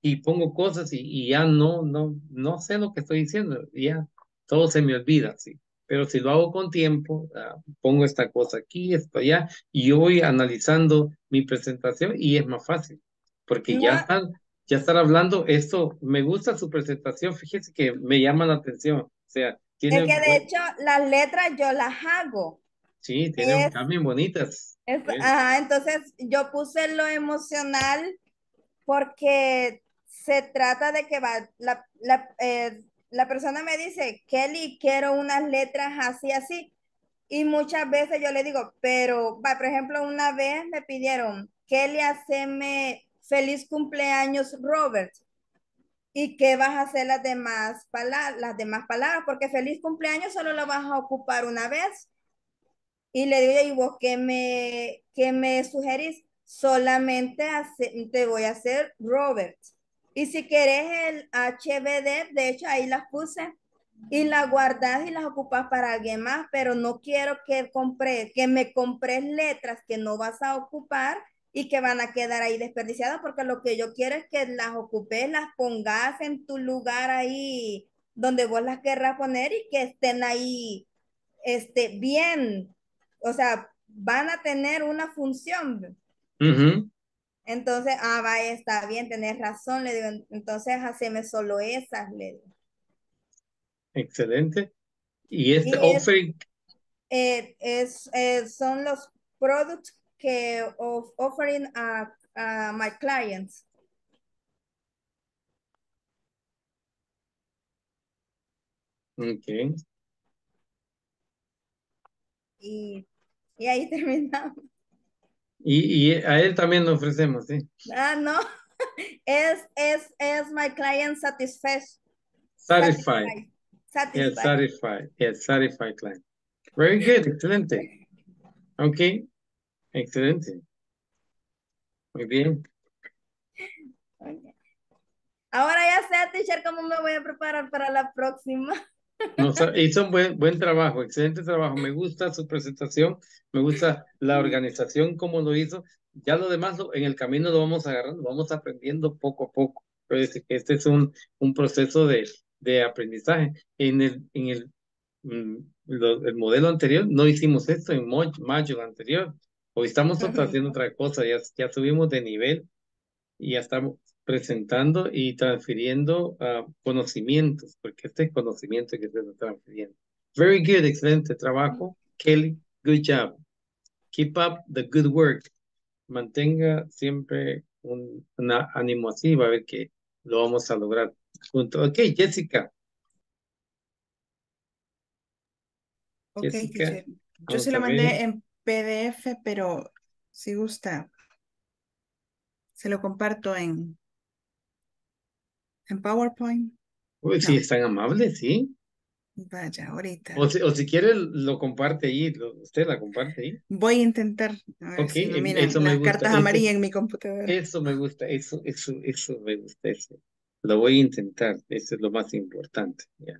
y pongo cosas y, ya no, no, no sé lo que estoy diciendo, ya todo se me olvida, sí. Pero si lo hago con tiempo, ah, pongo esta cosa aquí, esto allá, y voy analizando mi presentación y es más fácil, porque ya están, ya están hablando, esto, me gusta su presentación, fíjese que me llama la atención, o sea, tiene... Es que de hecho las letras yo las hago, Sí, tienen también bonitas. ajá, entonces yo puse lo emocional porque se trata de que va, la, la, eh, la persona me dice, Kelly, quiero unas letras así, así. Y muchas veces yo le digo, pero, va, por ejemplo, una vez me pidieron, Kelly, haceme feliz cumpleaños, Robert. ¿Y qué vas a hacer las demás, palabras, las demás palabras? Porque feliz cumpleaños solo lo vas a ocupar una vez. Y le digo, ¿y vos qué me, qué me sugerís? Solamente te voy a hacer Robert. Y si querés el HBD, de hecho ahí las puse y las guardas y las ocupas para alguien más, pero no quiero que compres, que me compres letras que no vas a ocupar y que van a quedar ahí desperdiciadas, porque lo que yo quiero es que las ocupes, las pongas en tu lugar ahí donde vos las querrás poner y que estén ahí este, bien o sea, van a tener una función. Entonces, ah, vaya, está bien, tenés razón, le digo, entonces haceme solo esas, le digo. Excelente. Y este Y offering, Eh, es, eh, son los productos que of, offering a, a my clients. ok. Y, y ahí terminamos. Y, y a él también le ofrecemos, sí. Ah, no. Es, es, es my client satisfied. Satisfied. Satisfied. Yes, satisfied. Yes, satisfied client. Very good, excelente. Ok, excelente. Muy bien. Ahora ya sé, teacher, cómo me voy a preparar para la próxima. No, sa- hizo un buen, buen trabajo, excelente trabajo. Me gusta su presentación, me gusta la organización, como lo hizo. Ya lo demás en el camino lo vamos agarrando, vamos aprendiendo poco a poco. Pero es que este es un, un proceso de, de aprendizaje. En el, en el, mm, el modelo anterior no hicimos esto en mayo anterior. Hoy estamos haciendo otra cosa, ya, ya subimos de nivel y ya estamos presentando y transfiriendo ah, conocimientos, porque este es conocimiento que se está transfiriendo. Very good, excelente trabajo. Kelly, good job. Keep up the good work. Mantenga siempre un una ánimo así, va a ver que lo vamos a lograr juntos. Ok, Jessica. Ok, Jessica. Yo se lo mandé en PDF, pero si gusta, se lo comparto en, en PowerPoint. Uy, si No. es tan amable, sí. Vaya, ahorita. O si, o si quiere, lo comparte ahí. lo- usted la comparte ahí. Voy a intentar a Ok, si em- iluminan eso me las gusta, cartas eso- amarillas en mi computadora. Eso me gusta, eso, eso, eso me gusta, eso. Lo voy a intentar, eso es lo más importante. ya.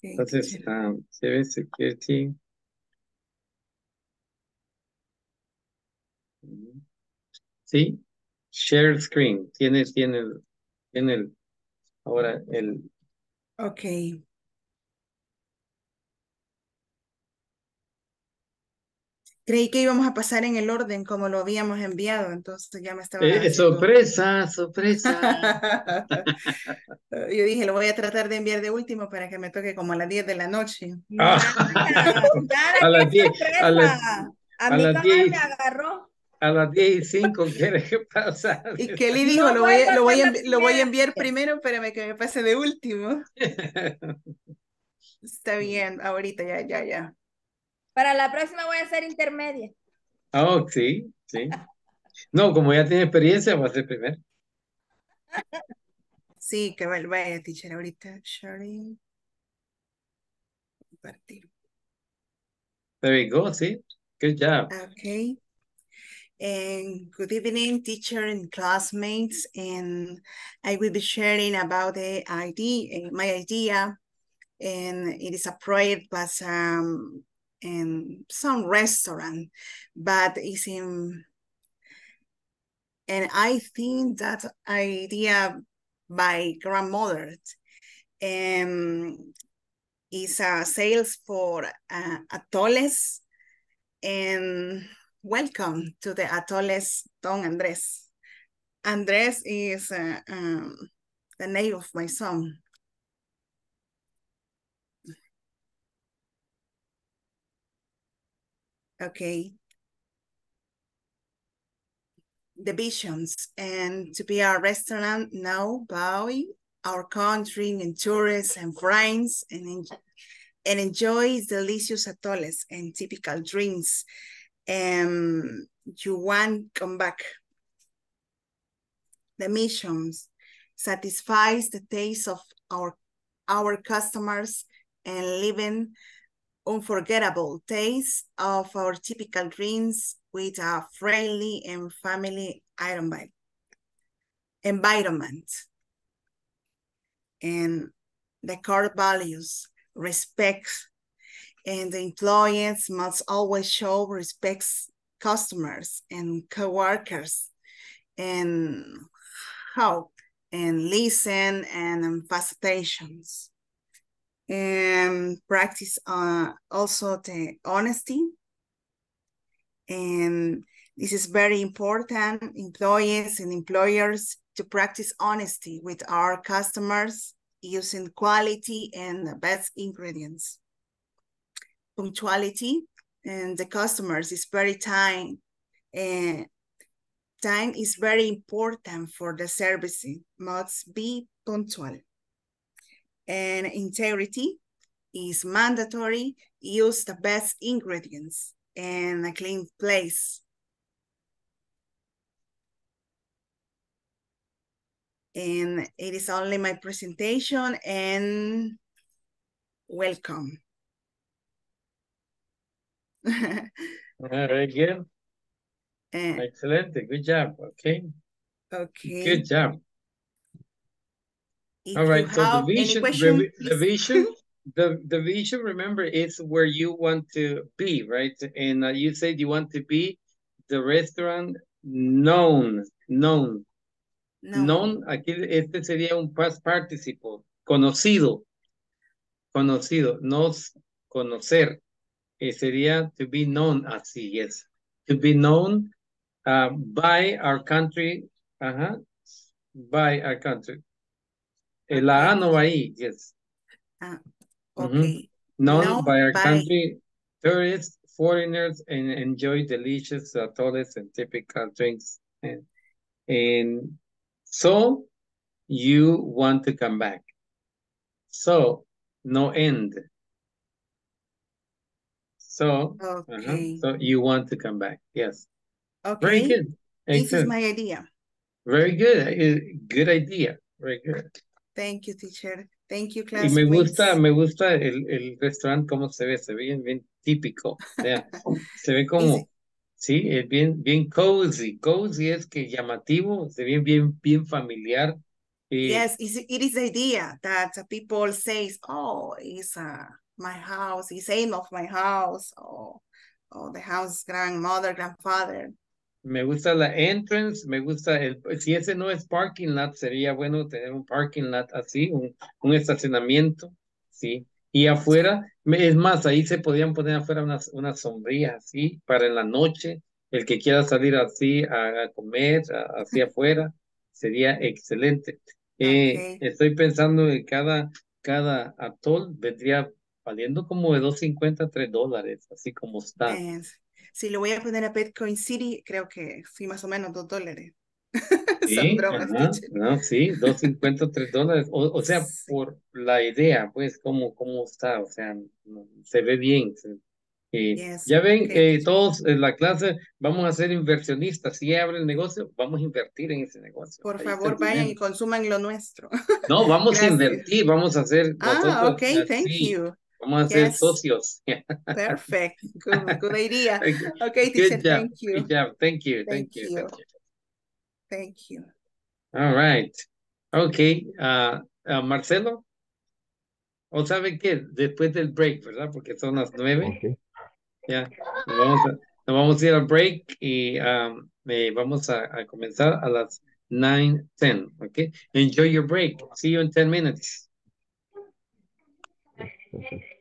Entonces, teacher. ah, CV Security. Mm. Sí, share screen. Tiene, tiene, tiene el, ahora el, Ok. Creí que íbamos a pasar en el orden como lo habíamos enviado, entonces ya me estaba eh, sorpresa, sorpresa. Yo dije, lo voy a tratar de enviar de último para que me toque como a las 10 de la noche. Ah. A las qué 10, a sorpresa. A a mí las cabal 10. me agarró. A las 10 y 5 quiere que pasa. Y Kelly dijo, No lo voy, a, lo, voy a, lo voy a enviar primero, espérame que me pase de último. Está bien, ahorita ya, ya, ya. Para la próxima voy a hacer intermedia. Oh, sí, sí. No, como ya tiene experiencia, va a ser primero. Sí, que vaya, vaya, teacher, ahorita. Sharing. Compartir. There you go, sí. Good job. Okay. And good evening, teacher and classmates. And I will be sharing about the idea, my idea. And it is a project plus um in some restaurant, but it's in and I think that idea by grandmother um, is a sales for uh, atoles and welcome to the atoles Don Andres. Andres is uh, um, the name of my son. Okay. The visions and to be a restaurant now by our country and tourists and friends and, en- and enjoy delicious atoles and typical drinks. And you want come back. The missions satisfies the taste of our our customers and living unforgettable taste of our typical drinks with a friendly and family environment. And the core values, respect, and the employees must always show respects customers and co-workers and help and listen and facilitations and practice uh, also the honesty and This is very important, employees and employers to practice honesty with our customers using quality and the best ingredients. Punctuality and the customers is very time and time is very important for the servicing, must be punctual. And integrity is mandatory, use the best ingredients and a clean place. And it is only my presentation and welcome. Very good. And, Excellent. Good job. Okay. okay. Good job. If All right. So the vision, the, the vision, the the vision. Remember, is where you want to be, right? And uh, you said you want to be the restaurant known, known, no. known. Aquí este sería un past participle, conocido, conocido, nos conocer. Eh, sería to be known así, yes. To be known uh, by our country, ajá, by our country. Eh, La A no va ahí, yes. Okay. Known Known by our by- country, tourists, foreigners, and enjoy delicious atoles and typical drinks. And, and so you want to come back. So, no end. So, Okay. so you want to come back. Yes. Okay. Very good. This is Excellent. my idea. Very good. Good idea. Very good. Thank you, teacher. Thank you, Y classmates. me gusta, me gusta el, el restaurante cómo se ve, se ve bien, bien típico. O sea, se ve como, sí, es bien, bien cozy. Cozy es que llamativo, se ve bien, bien familiar. Y Yes, it is the idea that uh, people say, oh, it's uh, my house, it's aim of my house, or, or the house grandmother, grandfather. me gusta la entrance, me gusta el, si ese no es parking lot, sería bueno tener un parking lot así, un, un estacionamiento, sí. Y afuera, es más, ahí se podían poner afuera unas, unas sombrillas así, para en la noche, el que quiera salir así a, a comer, a- así afuera, sería excelente. Eh, Ok. Estoy pensando que cada, cada atol vendría valiendo como de 2.50 a 3 dólares, así como está. Si lo voy a poner a Bitcoin City, creo que sí, más o menos dos dólares. Son Sí, bromas, ajá, teacher. no, sí, 2.50, 3 dólares. O, o sea, por la idea, pues, cómo, cómo está, o sea, se ve bien. se- eh, Yes, ya ven, ok, eh, todos en la clase vamos a ser inversionistas. Si abre el negocio, vamos a invertir en ese negocio. Por Ahí favor, vayan y consuman lo nuestro. No, vamos a Gracias. invertir, vamos a hacer Ah, nosotros okay, thank así, you. Vamos a ser Yes. socios. Perfect. Good, good idea. Okay, Good teacher, job, thank you. good job. Thank you, thank Thank you, you. thank you. Thank you. All right. Okay. ah, ah, Marcelo. ¿O sabe qué? Después del break, ¿verdad? Porque son las nueve. Ok. Ya. Nos vamos a, nos vamos a ir al break y um, eh, vamos a, a comenzar a las 9:10. Okay. Enjoy your break. See you in 10 minutes. Perfecto.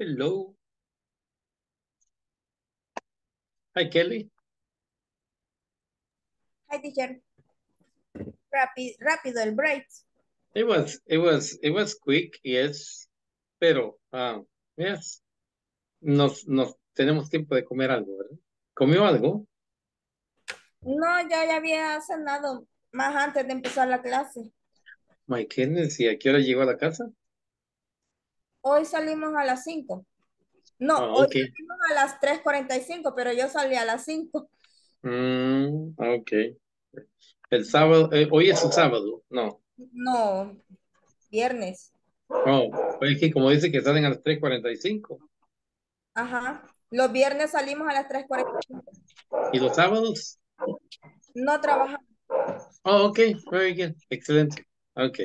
Hello. Hi, Kelly. Hi, teacher. Rápido, rápido el break. It was, it was, it was quick, yes. Pero, ah, yes. Nos, nos tenemos tiempo de comer algo, ¿verdad? ¿Comió algo? No, yo ya había cenado más antes de empezar la clase. My goodness, ¿y a qué hora llegó a la casa? Hoy salimos a las 5. No, Ah, hoy salimos a las 3.45, pero yo salí a las 5. Mm, ok. El sábado, eh, hoy es un sábado, no. No, viernes. Oh, es que como dice que salen a las 3.45. Ajá. Los viernes salimos a las 3.45. ¿Y los sábados? No trabajamos. Oh, ok, very good, excelente. Ok,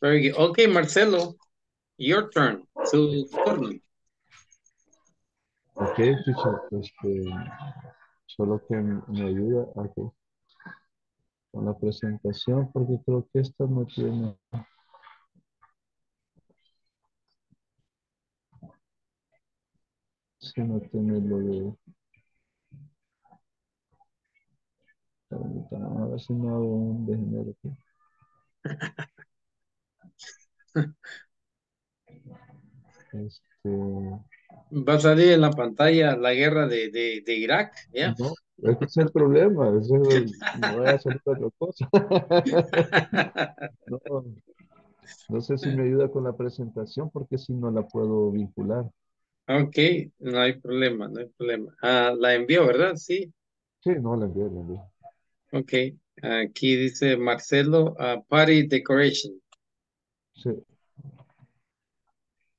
very good. Ok, Marcelo, your turn, su turno. Ok, teacher, este, solo que me ayuda a que con la presentación, porque creo que esta no tiene. Sí, no tiene lo de. A ver si no hago un degenero aquí. Este, Va a salir en la pantalla la guerra de, de, de Irak, ¿ya? no, ese es el problema, ese es el- no voy a hacer otra cosa. No, no sé si me ayuda con la presentación porque si no la puedo vincular. Ok, no hay problema, no hay problema. Ah, la envió, ¿verdad? Sí. Sí, no la envié, la envié. Ok, aquí dice Marcelo, ah, Party Decoration. Sí,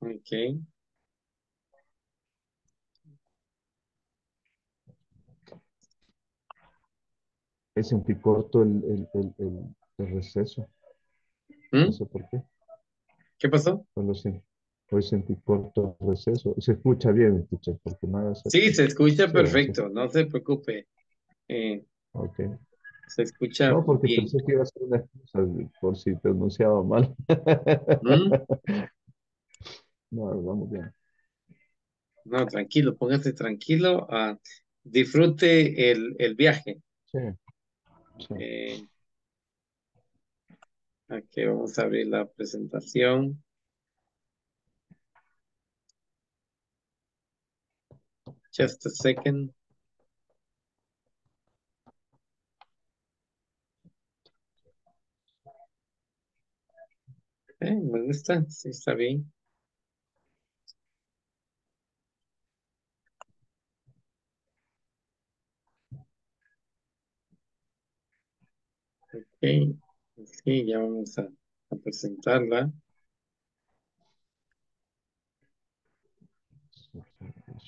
Ok. es sentí corto el, el, el, receso. ¿Mm? No sé por qué. ¿Qué pasó? Solo sen- hoy sentí corto el receso. Se escucha bien, teacher, porque no Sí, se escucha perfecto, no se preocupe. Eh, Ok. se escucha No, porque bien. pensé que iba a ser una excusa por si pronunciaba mal. ¿Mm? No, vamos bien. No, tranquilo, póngase tranquilo. ah, disfrute el, el viaje. Sí. sí. Eh, aquí vamos a abrir la presentación. Just a second. Eh, me gusta, sí, está bien. Ok, sí, ya vamos a, a presentarla.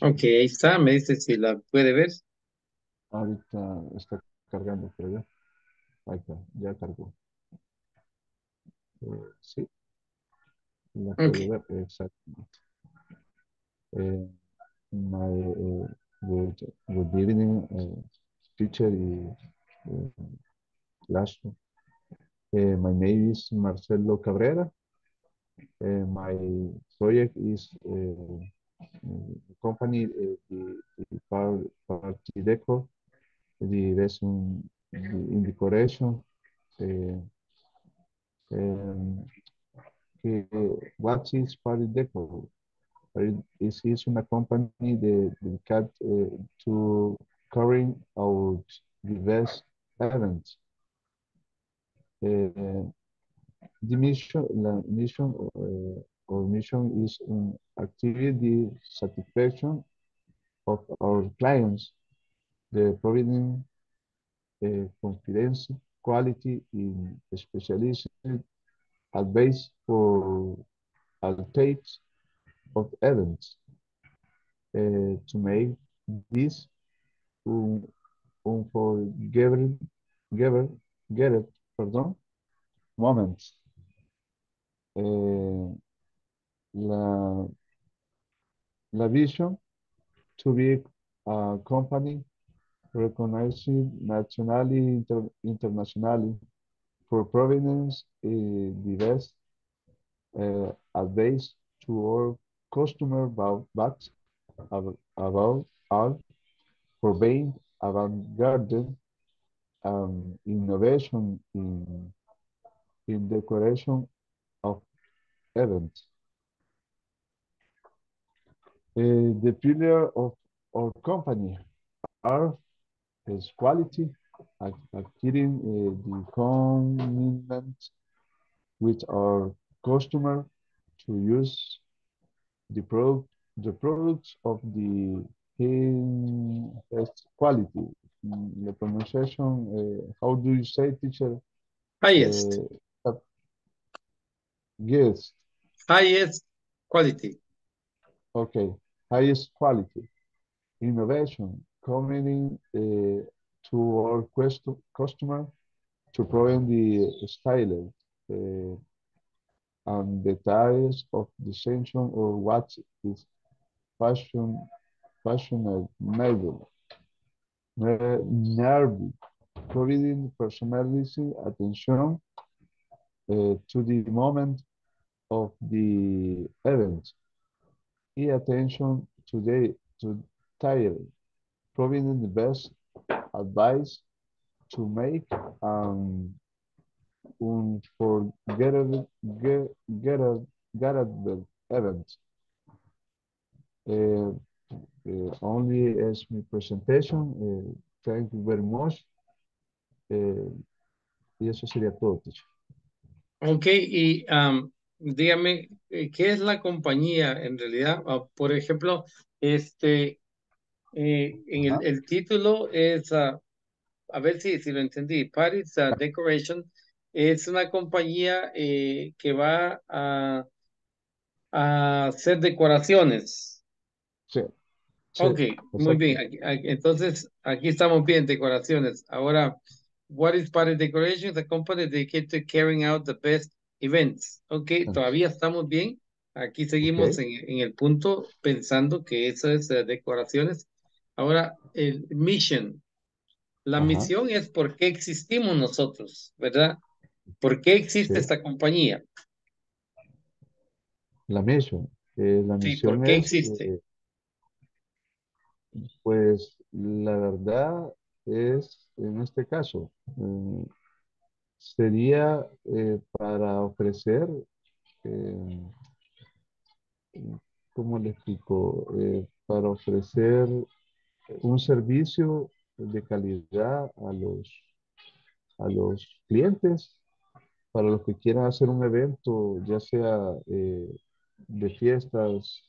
Ok, ahí está, me dice si la puede ver. Ahorita está cargando, pero ya. Ahí está, ya cargó. Eh, sí. La puedo Ok. ver, exactamente. Eh, my, eh, good, good evening, eh, teacher y eh, classroom. Eh, my name is Marcelo Cabrera. Eh, my project is uh, company uh, the, the Party Deco, the resume in decoration. Uh, um, what is Party Deco? It is una company de- dedicated uh, to carrying out diverse events. Uh, the mission, la mission uh, or mission is um, activity satisfaction of our clients, the providing uh, confidence, quality in specialized advice for types of events. Uh, to make this un, unforgettable, perdón, moments. Eh, la, la vision to be a company recognized nationally, inter, internationally for provenance uh, the best uh, advice to our customer about, about, about all for being avant-garde um, innovation in, in decoration of events. Uh, the pillar of our company are is quality, adhering uh, the commitment with our customer to use the product, the products of the highest quality. The pronunciation, uh, how do you say, teacher? Highest, Uh, yes, highest quality. okay, highest quality, innovation, coming uh, to our quest- customer to provide the style uh, and details of the section or what is fashion, fashionable, Ne- nervy, providing personalizing attention uh, to the moment of the event, and attention to the to tire, providing the best advice to make um, unforgettable ge- getter- gettable event. Uh, uh, only as my presentation. Uh, thank you very much. Eh, y eso sería todo, teacher. Ok, y am, dígame, eh, ¿qué es la compañía en realidad? Ah, por ejemplo, este, eh, en el, título es, ah, a ver si, si lo entendí, Paris ah, Decoration es una compañía eh, que va a, a hacer decoraciones. Sí. Ok, muy bien. Aquí- aquí- entonces, aquí estamos bien, decoraciones. Ahora, what is Paris Decorations? A company dedicated to carrying out the best events. Ok, todavía estamos bien. Aquí seguimos en, en el punto pensando que eso es eh, decoraciones. Ahora, el mission. La Ajá. misión es por qué existimos nosotros, ¿verdad? ¿Por qué existe Sí. esta compañía? La misión. eh, la Sí, misión ¿por qué es, existe? eh, pues, la verdad es, en este caso, eh, sería eh, para ofrecer, eh, ¿cómo le explico? Para ofrecer un servicio de calidad a los, a los clientes, para los que quieran hacer un evento, ya sea de fiestas,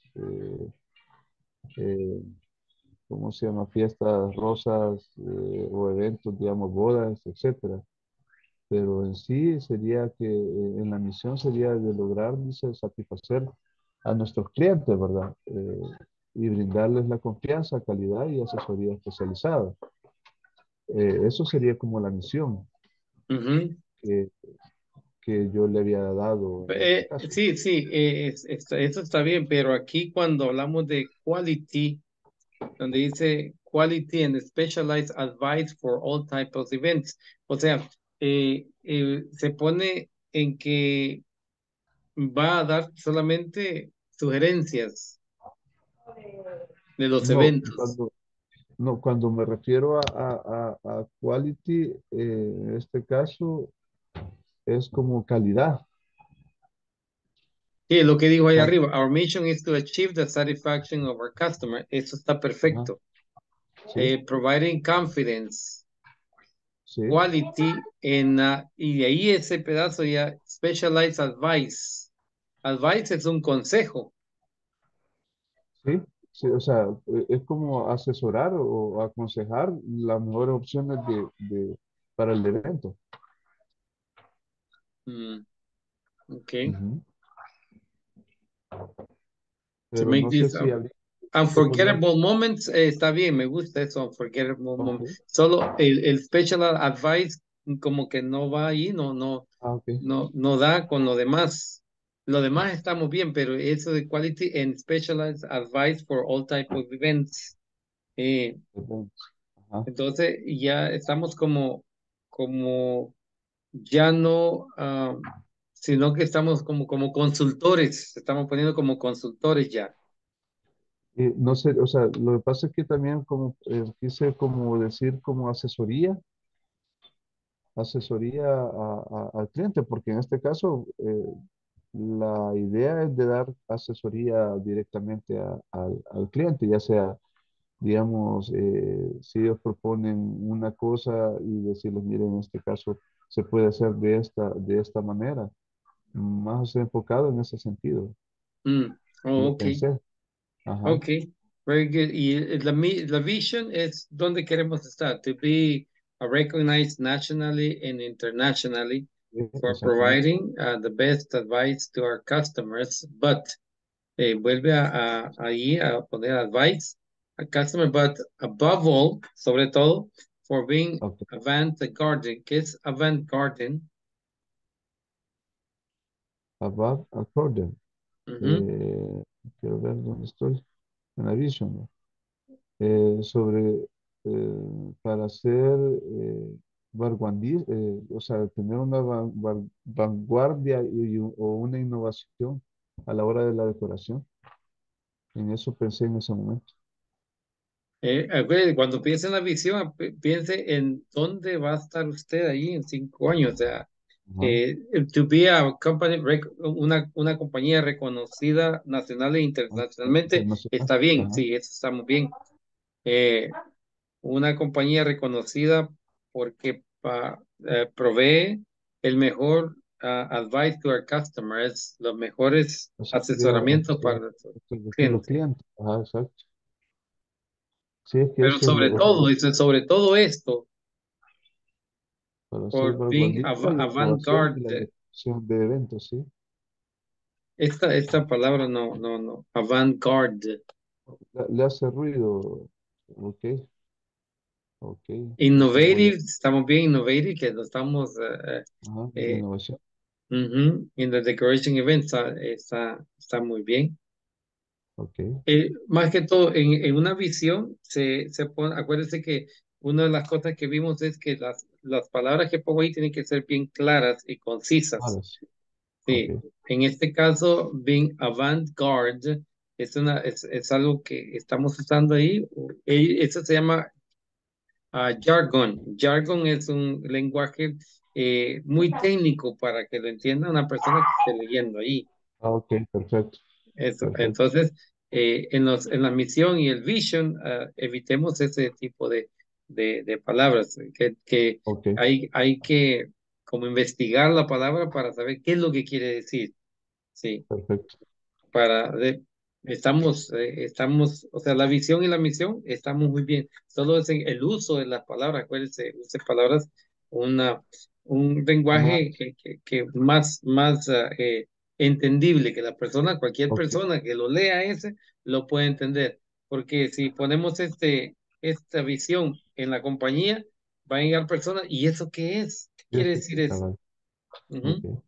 ¿cómo se llama? Fiestas rosas eh, o eventos, digamos, bodas, etcétera. Pero en sí sería que eh, en la misión sería de lograr, dice, satisfacer a nuestros clientes, ¿verdad? Eh, y brindarles la confianza, calidad y asesoría especializada. Eh, eso sería como la misión Ujú. que, que yo le había dado Eh, este caso. sí, sí, eh, es- está bien, pero aquí cuando hablamos de quality, donde dice quality and specialized advice for all types of events, o sea, eh, eh, se pone en que va a dar solamente sugerencias de los No, eventos. cuando, no, cuando me refiero a, a, a, a quality, eh, en este caso es como calidad. Sí, lo que dijo ahí arriba, our mission is to achieve the satisfaction of our customer. Eso está perfecto. Sí, Eh, providing confidence. sí, quality en, ah, y de ahí ese pedazo ya specialized advice. Advice es un consejo. sí, sí, o sea, eh, es como asesorar o aconsejar las mejores opciones de, de, para el evento. Mm, ok. To make no this si unforgettable moments, eh, está bien, me gusta eso, unforgettable Ok. moments. Solo el, el special advice como que no va ahí, no, no, Ah, ok. no, no da con lo demás. Lo demás estamos bien, pero eso de quality and specialized advice for all type of events. Eh, Ajá. Entonces ya estamos como, como ya no ah, sino que estamos como, como consultores, estamos poniendo como consultores ya. Eh, no sé, o sea, lo que pasa es que también como eh, quise como decir como asesoría, asesoría a- al cliente, porque en este caso eh, la idea es de dar asesoría directamente al, al cliente, ya sea, digamos, eh, si ellos proponen una cosa y decirles, miren, en este caso se puede hacer de esta, de esta manera, más enfocado en ese sentido. Mm, oh, ok. Ajá. ok, very good. Y eh, la, mi- la vision es dónde queremos estar, to be recognized nationally and internationally for providing uh, the best advice to our customers, but eh, vuelve a, a- ahí a poner advice a customer, but above all, sobre todo, for being Ok. avant-garde. ¿Qué es avant-garde? Above. Ujú. Eh, quiero ver dónde estoy. En. ¿no? Eh, sobre, eh, para ser eh, vanguardi- eh, o sea, tener una van- van- vanguardia y, u- o una innovación a la hora de la decoración. En eso pensé en ese momento. Eh, acuérdate, cuando piense en la visión, pi- piense en dónde va a estar usted ahí en cinco años. O sea, Ajá. eh, to be a company, una, una compañía reconocida nacional e internacionalmente, Internacional. está bien, Ajá. sí, eso está muy bien. Eh, una compañía reconocida porque pa- eh, provee el mejor ah, advice to our customers, los mejores asesoramientos para nuestros clientes. clientes. Ajá, exacto. Sí, es que Pero sobre todo, dice, sobre todo esto, por being avant-garde, de eventos, sí. esta, esta palabra no, no, no, avant-garde, Le, hace ruido. Ok, ok. Voy innovative, estamos bien innovative, que estamos eh, Ajá, eh, innovación. ujú, in the decoration event, está, está, está muy bien. Ok, Eh, más que todo, en, en una visión, se, se pone, acuérdense que una de las cosas que vimos es que las, las palabras que pongo ahí tienen que ser bien claras y concisas. sí. Sí, Ok, en este caso, being avant-garde es, una, es, es algo que estamos usando ahí. Eh, Eso se llama ah, jargon. Jargon es un lenguaje eh, muy técnico para que lo entienda una persona que esté leyendo ahí. ah, ok, perfecto. Eso, Perfecto. entonces, eh, en los, en la misión y el vision, ah, evitemos ese tipo de, de, de palabras, que, que Ok, hay, hay que como investigar la palabra para saber qué es lo que quiere decir. Sí, perfecto. para, de- estamos, eh, estamos, o sea, la visión y la misión estamos muy bien. Solo es el uso de las palabras, acuérdense, use palabras, una, un lenguaje que, que, que más, más ah, eh, entendible, que la persona, cualquier ok, persona que lo lea ese, lo puede entender. Porque si ponemos este, esta visión en la compañía, va a llegar personas, ¿y eso qué es? ¿Qué quiere decir eso? cabal. Ujú. Ok,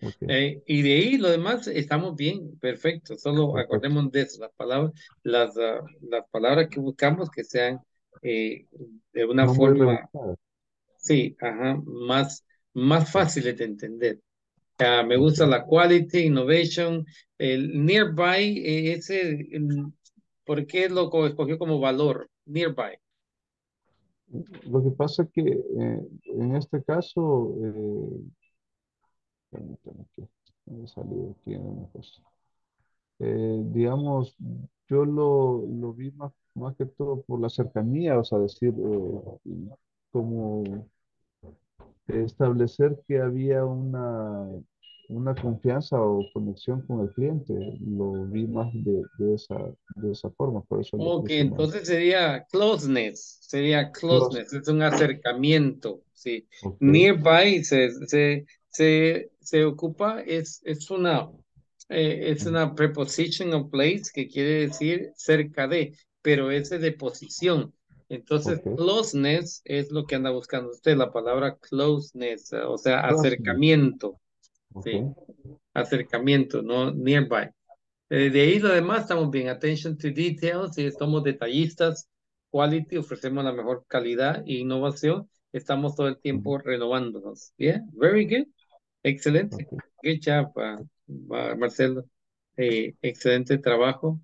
ok, Eh, y de ahí lo demás estamos bien, perfecto. Solo perfecto. acordemos de eso, las palabras, las, ah, las palabras que buscamos que sean eh, de una No forma, sí, ajá, más, más fáciles de entender. Ah, me gusta la quality, innovation, el nearby, eh, ese, mm, ¿por qué lo co- escogió como valor? Nearby. Lo que pasa es que eh, en este caso, eh, que aquí en una cosa. Eh, digamos, yo lo, lo vi más, más que todo por la cercanía, o sea, decir, eh, como establecer que había una, una confianza o conexión con el cliente, lo vi más de, de esa, de esa forma, por eso Ok, más entonces sería closeness, sería close. closeness, es un acercamiento, sí. Ok, Nearby se, se, se, se ocupa, es, es una, eh, es mm, una preposition of place que quiere decir cerca de, pero ese de posición. Entonces, closeness es lo que anda buscando usted, la palabra closeness, o sea, closeness. acercamiento, Sí, acercamiento, no nearby. Eh, de ahí lo demás estamos bien. Attention to details, y somos detallistas. Quality, ofrecemos la mejor calidad e innovación. Estamos todo el tiempo renovándonos. Yeah, very good. Excelente. Good job, uh, Ma- Marcelo. Eh, excelente trabajo.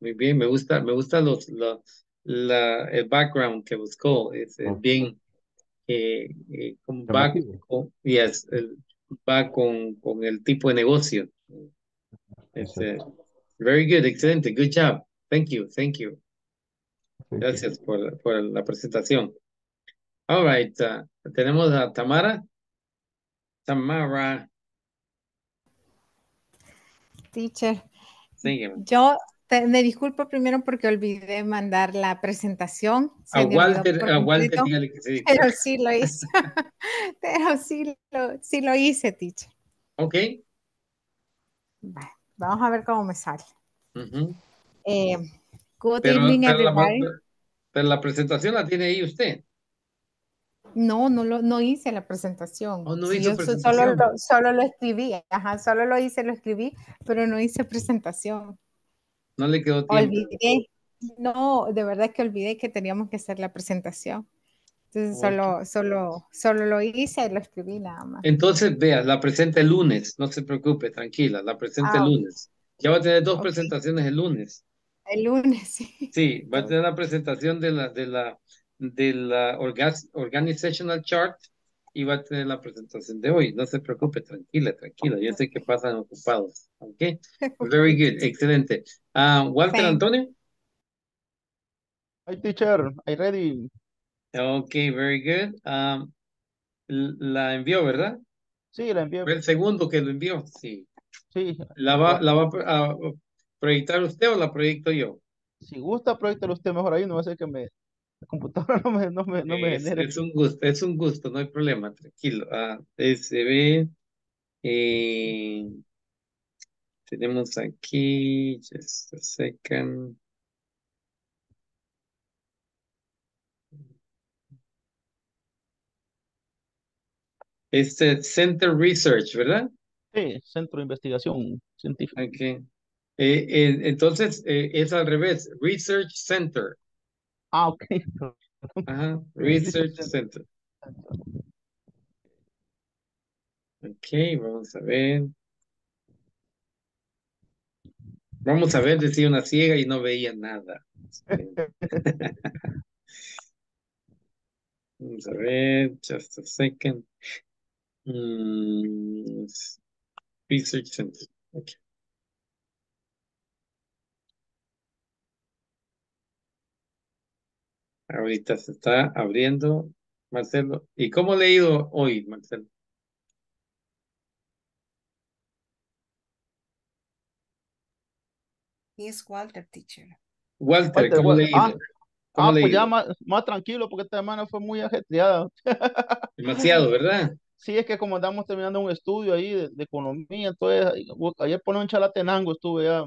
Muy bien, me gusta, me gusta los, los la, el background que buscó. Es, bien, eh, eh, con, yes, el- va con, con el tipo de negocio. Es, Exacto. very good, excelente, good job. Thank you, thank you. Thank you. Gracias por, por la presentación. All right, uh, tenemos a Tamara. Tamara, Teacher, sígueme. yo te- me disculpo primero porque olvidé mandar la presentación. Se A Walter, a Walter, dígale que sí. pero sí lo hice. pero sí lo, sí lo hice, teacher. Ok. Bueno, vamos a ver cómo me sale. Eh, good Pero, evening, pero la, everybody. pero la presentación la tiene ahí usted. No, no, lo, no hice la presentación. Oh, no Sí, hizo yo presentación. Solo lo, solo lo escribí, ajá, solo lo hice, lo escribí, pero no hice presentación. No le quedó tiempo. Olvidé, no, de verdad que olvidé que teníamos que hacer la presentación. Entonces solo, solo, solo lo hice y lo escribí nada más. Entonces, vea, la presenta el lunes. No se preocupe, tranquila. La presenta Ah, el ok. lunes. Ya va a tener dos presentaciones el lunes. El lunes, sí. Sí, va a tener la presentación de la, de la, de la orgas- organizational chart y va a tener la presentación de hoy. No se preocupe, tranquila, tranquila. Yo sé que pasan ocupados. Ok. Very good, excelente. Ah, Walter Thank- Antonio. Hi, teacher. I ready. Ok, very good. Um, la envió, ¿verdad? Sí, la envié. Fue el segundo que lo envió. Sí. Sí. ¿La va, la va a proyectar usted o la proyecto yo? Si gusta, proyectalo usted mejor ahí. No va a ser que me, la computadora no me, no me, no me Es, genere. es un gusto, es un gusto, no hay problema, tranquilo. Ah, se ve. eh, tenemos aquí, just a second. Este Center Research, ¿verdad? Sí, Centro de Investigación Científica. Ok. Eh, eh, entonces, eh, es al revés, Research Center. Ah, ok. Ajá, Research Research Center. Ok, vamos a ver. Vamos a ver, decía una ciega y no veía nada. Vamos a ver, just a second. Mm, Research Center. Ahorita se está abriendo, Marcelo. ¿Y cómo le ha ido hoy, Marcelo? Yes, Walter, teacher. Walter, Walter, ¿cómo Wal- le ah, Ah, le pues ya más, más tranquilo porque esta semana fue muy ajetreada. Demasiado, ¿verdad? Sí, es que como andamos terminando un estudio ahí de, de economía, entonces ayer por en Chalatenango estuve ya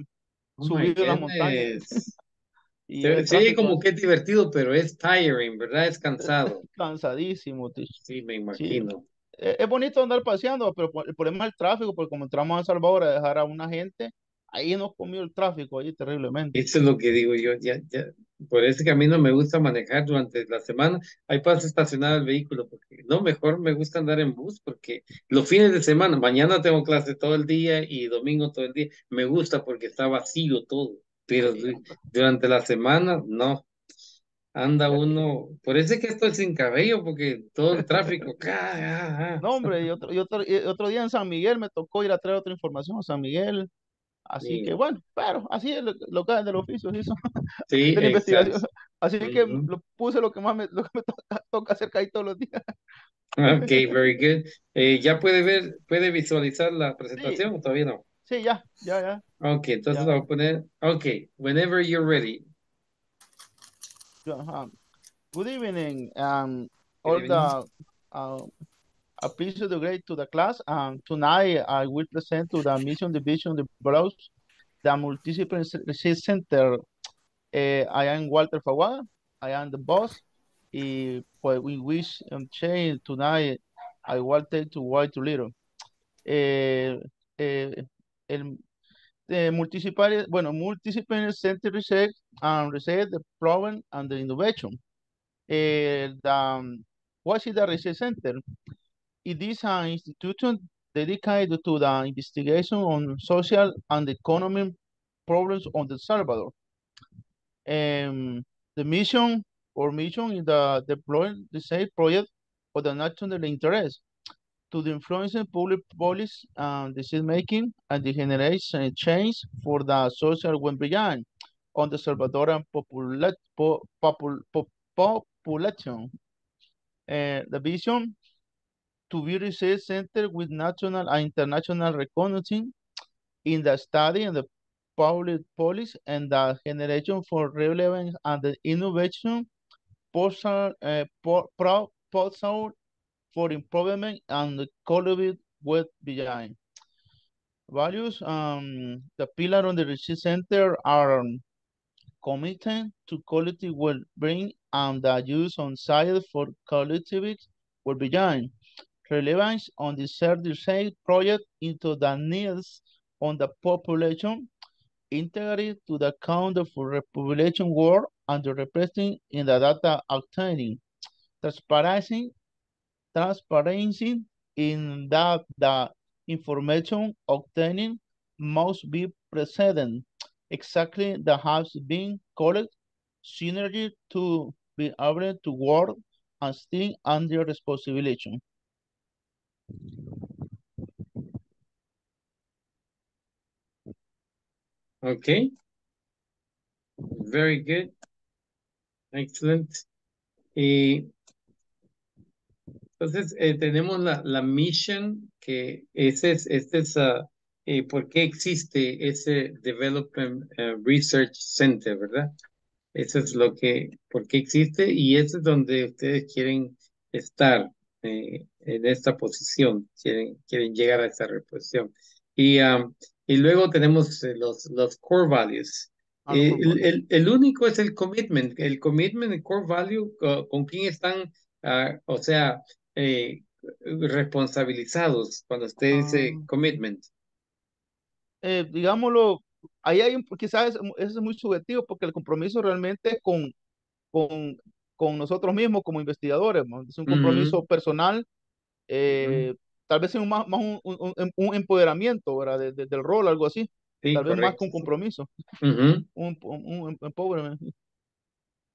Oh subido en la montaña y Se, se oye como que es divertido, pero es tiring, ¿verdad? Es cansado. cansadísimo. teacher. Sí, me Sí, imagino. es, es bonito andar paseando, pero por- el problema es el tráfico, porque como entramos a Salvador a dejar a una gente, ahí nos comió el tráfico ahí terriblemente. Eso es lo que digo yo, ya, ya. Por ese camino me gusta manejar durante la semana. Ahí paso estacionar el vehículo, porque no, mejor me gusta andar en bus, porque los fines de semana, mañana tengo clase todo el día y domingo todo el día. Me gusta porque está vacío todo, pero Sí, durante la semana, no. Anda uno, por eso es que estoy sin cabello, porque todo el tráfico. ah, ah. No, hombre, y otro, y otro, y otro día en San Miguel me tocó ir a traer otra información a San Miguel. Así que bueno, pero así es lo, lo que es del oficio, sí, sí, de la investigación. Así que lo puse lo que más me, lo que me toca, toca hacer ahí todos los días. Ok, very good. Eh, ¿ya puede ver, puede visualizar la presentación o todavía no? sí, ya, ya, ya, Ok, entonces ya. voy a poner. Ok, whenever you're ready. ajá. Good evening, um, all the uh, appreciate the grade to the class. And tonight I will present to the mission division the browse the multidisciplinary research center. Eh, I am Walter Faguada. I am the boss. Pues we wish um, change tonight. I will take to white to little. Eh, eh, el eh, multidisciplinary, bueno, multidisciplinary center research and research the problem and the innovation. Eh, the, um, what is the research center? It is an institution dedicated to the investigation on social and economic problems on El Salvador. Um, the mission or mission is the deploying the safe project for the national interest to the influence public policy and decision making and the generation change for the social well-being on the Salvadoran popula po popul po population. Uh, the vision to be research center with national and international recognition in the study and the public policy and the generation for relevance and the innovation possible uh, for improvement and quality with behind. Values, um, the pillar on the research center are um, committed to quality well-being and the use on site for collective well-being. Relevance on the research project into the needs on the population, integrated to the count for population work and representing in the data obtaining. Transparency transparency in that the information obtaining must be present exactly that has been called synergy to be able to work and stay under responsibility. Okay. Very good. Excellent. Entonces, eh, tenemos la, la mission, que ese es, este es uh, eh, por qué existe ese Development eh, Research Center, ¿verdad? Eso es lo que, por qué existe y eso es donde ustedes quieren estar en esta posición, quieren, quieren llegar a esta reposición. Y, um, y luego tenemos los, los core values. Ah, Eh, el, el, el único es el commitment. El commitment, el core value, co- con quién están, ah, o sea, eh, responsabilizados cuando usted dice Ah. commitment. eh, digámoslo, ahí hay un, quizás eso es muy subjetivo porque el compromiso realmente es con, con, con nosotros mismos como investigadores, ¿no? es un compromiso personal, eh, tal vez un, más, más un, un- un- un empoderamiento, ¿verdad? De- de- del rol, algo así, Sí, tal vez más correcto. un compromiso, un, un, un empowerment.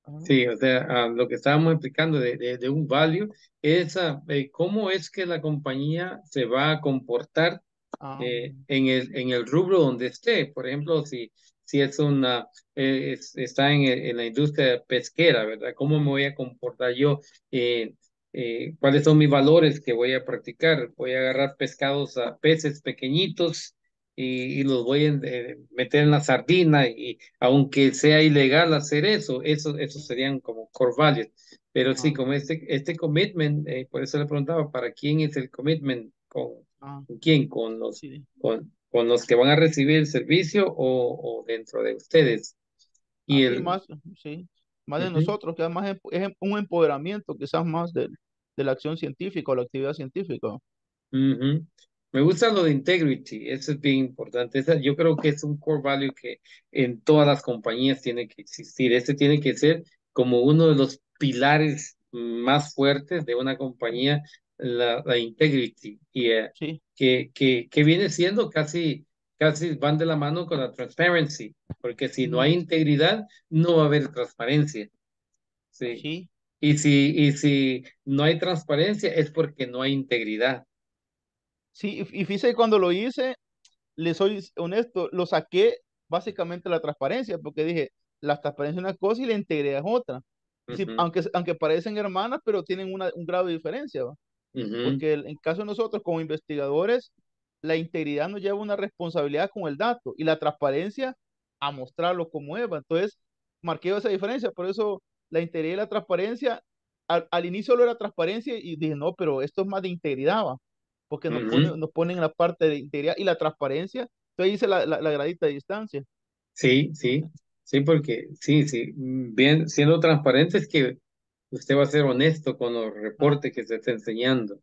Ajá. Sí, o sea, ah, lo que estábamos explicando de, de, de un value es ah, eh, cómo es que la compañía se va a comportar Ah, eh, en el, en el rubro donde esté. Por ejemplo, si, si es una, eh, es- está en, en la industria pesquera, ¿verdad? ¿Cómo me voy a comportar yo? Eh, ¿cuáles son mis valores que voy a practicar? Voy a agarrar pescados a peces pequeñitos y, y los voy a eh, meter en la sardina y aunque sea ilegal hacer eso, eso, eso serían como core values. Pero sí, Ah. como este, este commitment, eh, por eso le preguntaba, ¿para quién es el commitment? ¿Con, ah, ¿con quién? ¿Con los sí. con, con los que van a recibir el servicio o, o dentro de ustedes. Y el, más, sí, más de Ujú. nosotros, que además es, es un empoderamiento quizás más de, de la acción científica o la actividad científica. Ujú. Me gusta lo de integrity, eso es bien importante. Esa- yo creo que es un core value que en todas las compañías tiene que existir. Este tiene que ser como uno de los pilares más fuertes de una compañía, la, la integrity, y eh, Sí, que, que, que viene siendo casi, casi van de la mano con la transparency, porque si no hay integridad, no va a haber transparencia. Sí. sí, Y si, y si no hay transparencia es porque no hay integridad. sí. Y, fíjese cuando lo hice, le soy honesto, lo saqué básicamente la transparencia, porque dije, la transparencia es una cosa y la integridad es otra. Sí, Ujú, aunque, aunque parecen hermanas, pero tienen una- un grado de diferencia, ¿va? ujú, Porque el- en caso de nosotros como investigadores, la integridad nos lleva una responsabilidad con el dato y la transparencia a mostrarlo como es. Entonces, marqué esa diferencia. Por eso la integridad y la transparencia, al, al inicio lo era transparencia y dije, no, pero esto es más de integridad, ¿va? Porque nos, pone, nos ponen en la parte de integridad y la transparencia. Entonces hice la, la, la gradita de distancia. Sí, sí, sí, porque sí, sí, bien, siendo transparente es que usted va a ser honesto con los reportes que se está enseñando.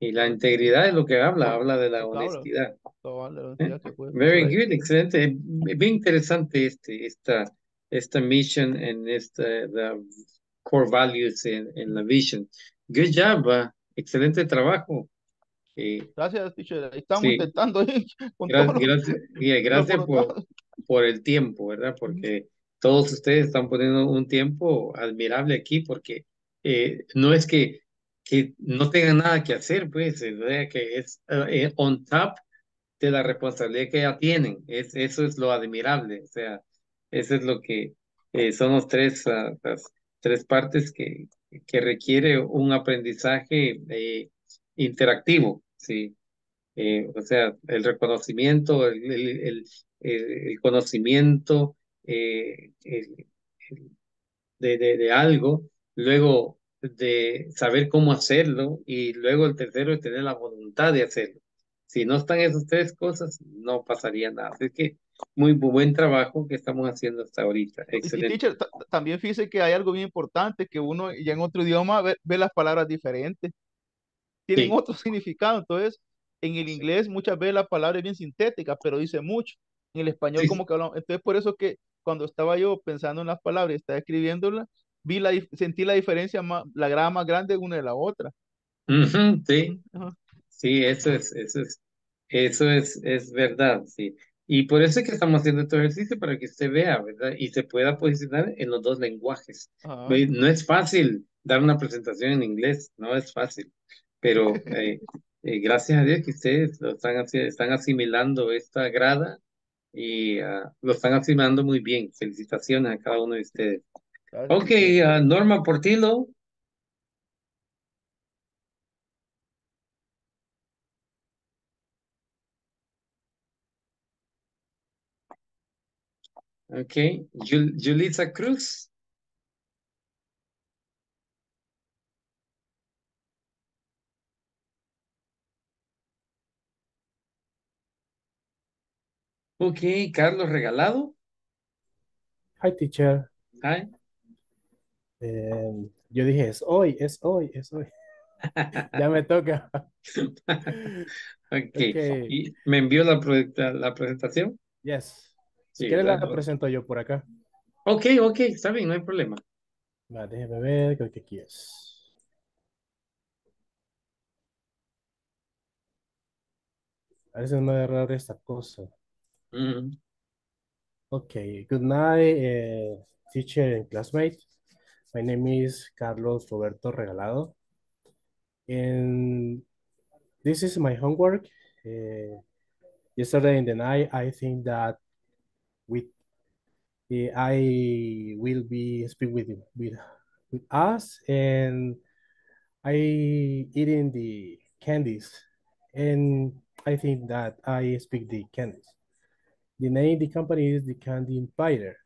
Y la integridad es lo que habla, habla de la honestidad. Very good, excelente. Bien interesante este, esta, esta mission en esta, the core values en, la vision. Good job, ah, excelente trabajo. Eh, Gracias, teacher. Estamos Sí. intentando ahí con Gracias, los- gracias, y gracias por, por el tiempo, ¿verdad? Porque todos ustedes están poniendo un tiempo admirable aquí, porque eh, no es que, que no tengan nada que hacer, pues, ¿verdad? Que es eh, on top de la responsabilidad que ya tienen. Es, eso es lo admirable, o sea, eso es lo que eh, son los tres, ah, las tres partes que, que requiere un aprendizaje eh, interactivo, ¿sí? Eh, o sea, el reconocimiento, el, el, el- conocimiento de, de algo, luego de saber cómo hacerlo y luego el tercero es tener la voluntad de hacerlo. Si no están esas tres cosas, no pasaría nada. Así que muy bu- buen trabajo que estamos haciendo hasta ahorita. Y- Y, Excelente. teacher, ta- también fíjese que hay algo bien importante, que uno ya en otro idioma ve, ve las palabras diferentes, tienen Sí. otro significado. Entonces, en el inglés muchas veces la palabra es bien sintética, pero dice mucho. En el español Sí. como que hablamos. Entonces, por eso que cuando estaba yo pensando en las palabras y estaba escribiéndolas, vi la, sentí la diferencia, más, la grama más grande una de la otra. Sí. Sí, eso es, eso es, eso es, es verdad, sí. Y por eso es que estamos haciendo este ejercicio para que usted vea, ¿verdad? Y se pueda posicionar en los dos lenguajes. No es fácil dar una presentación en inglés, no es fácil, pero eh, eh, gracias a Dios que ustedes lo están, están asimilando esta grada y ah, lo están asimilando muy bien. Felicitaciones a cada uno de ustedes. Gracias, Ok, teacher. ah, Norma Portillo. Ok, Yul- Yulisa Cruz. Ok, Carlos Regalado. Hi, teacher. Hi. Eh, yo dije, es hoy, es hoy, es hoy. Ya me toca. Ok, Ok. y me envió la, la presentación. Yes. Si Sí, quieres la presento yo por acá. Ok, ok, está bien, no hay problema. Va, déjeme ver, creo que aquí es. A veces me da error esta cosa. Ujú. Okay, good night, eh, teacher and classmate. My name is Carlos Roberto Regalado. And this is my homework. Uh, yesterday in the night, I think that with eh, I will be speak with with with us, and I eating the candies, and I think that I speak the candies. The name of the company is the Candy Empire.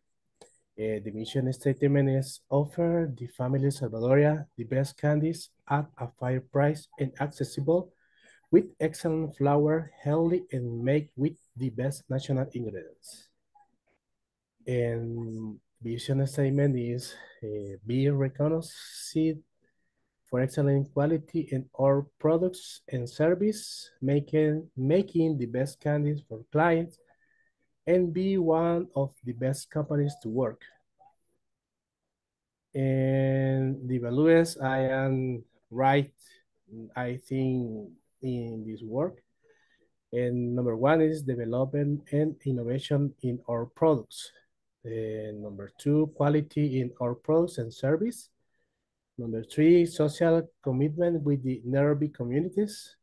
Uh, the mission statement is offer the family Salvadoria the best candies at a fair price and accessible with excellent flour, healthy, and made with the best national ingredients. And vision statement is uh, be recognized for excellent quality in our products and service, making, making the best candies for clients, and be one of the best companies to work. And the values I am right, I think, in this work. And number one is development and innovation in our products. And number two, quality in our products and service. Number three, social commitment with the Nairobi communities.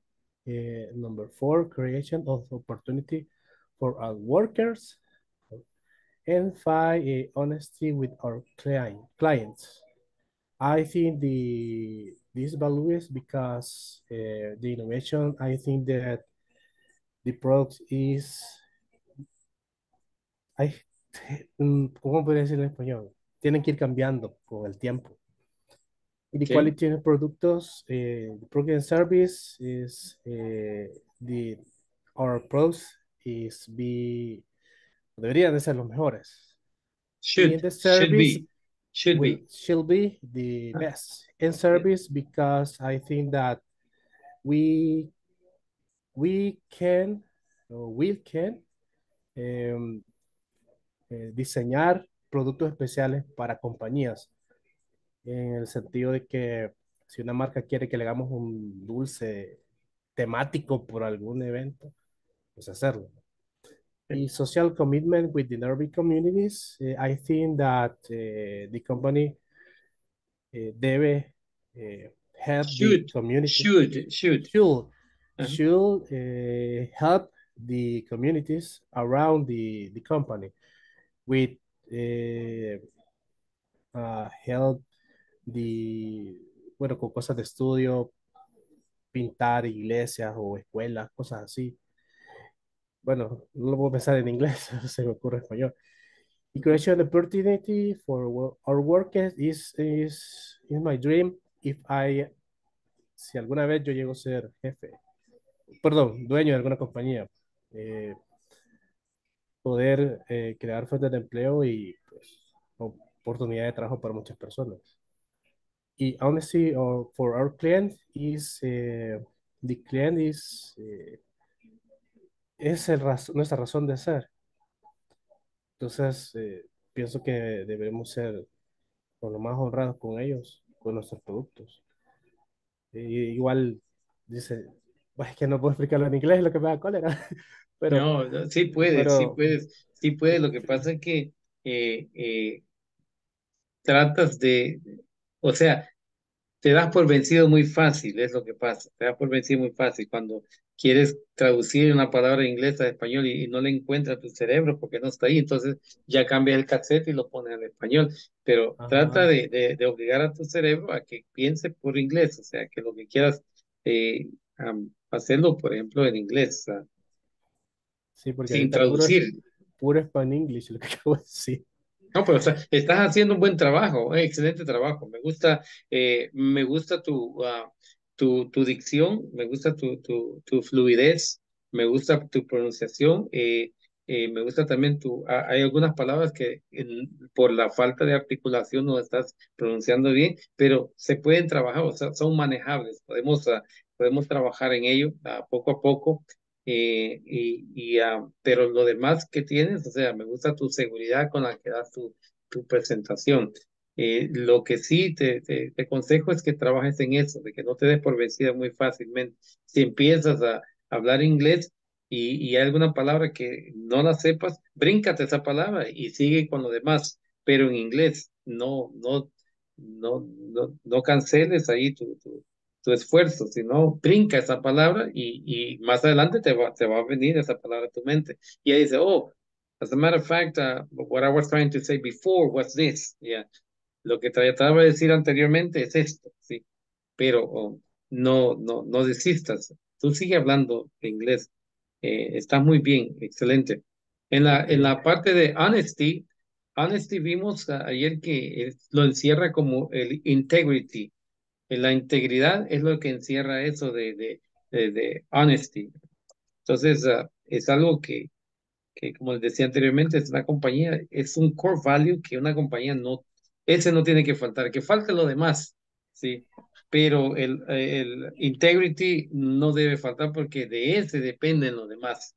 Number four, creation of opportunity for our workers. And five, uh, honesty with our client, clients. I think the this values because uh, the innovation, I think that the product is, I, ¿cómo podría decirlo en español? Tienen que ir cambiando con el tiempo. Y the Okay. quality en productos, eh, the product and service is eh, the our products is be deberían de ser los mejores. Should, in the should be, should be. should be the best in service because I think that we we can or we can eh, diseñar productos especiales para compañías en el sentido de que si una marca quiere que le hagamos un dulce temático por algún evento, pues hacerlo. Y social commitment with the nearby communities, eh, I think that eh, the company eh, debe help Should, the community. should, should. should, Uh-huh. should uh, help the communities around the, the company with uh, uh, help the, bueno, con cosas de estudio, pintar iglesias o escuelas, cosas así. Bueno, no lo puedo pensar en inglés, se me ocurre en español. The creation opportunity for our workers is, is, is my dream if I, si alguna vez yo llego a ser jefe, perdón, dueño de alguna compañía, eh, poder eh, crear fuentes de empleo y pues, oportunidad de trabajo para muchas personas. Y honestly, uh, for our client is, eh, the client is, eh, es el raz- nuestra razón de ser. Entonces, eh, pienso que debemos ser con lo más honrados con ellos, con nuestros productos. Y igual, dice, "Pues, es que no puedo explicarlo en inglés, lo que me da cólera. Pero, No, no, sí puedes, sí pero- puedes, sí puedes. Lo que pasa es que eh, eh, tratas de, o sea, te das por vencido muy fácil, es lo que pasa. Te das por vencido muy fácil cuando quieres traducir una palabra en inglés a español y, y no le encuentra tu cerebro porque no está ahí, entonces ya cambias el cassette y lo pones en español. Pero Ajá. trata de, de, de obligar a tu cerebro a que piense por inglés, o sea, que lo que quieras eh, am, hacerlo, por ejemplo, en inglés, sí, porque sin puro, traducir. puro Span English, lo que acabo de decir. No, pero o sea, estás haciendo un buen trabajo, eh, excelente trabajo. Me gusta, eh, me gusta tu, ah, tu, tu dicción, me gusta tu, tu, tu fluidez, me gusta tu pronunciación, eh, eh, me gusta también tu, hay algunas palabras que en- por la falta de articulación no estás pronunciando bien, pero se pueden trabajar, o sea, son manejables, podemos, ah, podemos trabajar en ello ah, poco a poco. Eh, y, y, ah, pero lo demás que tienes, o sea, me gusta tu seguridad con la que das tu, tu presentación. Eh, lo que sí te, te, te aconsejo es que trabajes en eso, de que no te des por vencida muy fácilmente. Si empiezas a hablar inglés y, y hay alguna palabra que no la sepas, bríncate esa palabra y sigue con lo demás, pero en inglés, no, no, no, no, no canceles ahí tu, tu, tu esfuerzo, sino brinca esa palabra y, y más adelante te va, te va a venir esa palabra a tu mente. Y ahí dice, oh, as a matter of fact, uh, what I was trying to say before was this. Yeah. Lo que trataba de decir anteriormente es esto, sí. Pero oh, no, no, no desistas. Tú sigue hablando inglés. Eh, está muy bien, excelente. En la, en la parte de honesty, honesty vimos ayer que lo encierra como el integrity. La integridad es lo que encierra eso de, de, de, de honesty. Entonces, ah, es algo que, que, como les decía anteriormente, es una compañía, es un core value que una compañía no, ese no tiene que faltar, que falte lo demás, ¿sí? Pero el, el integrity no debe faltar porque de ese dependen los demás.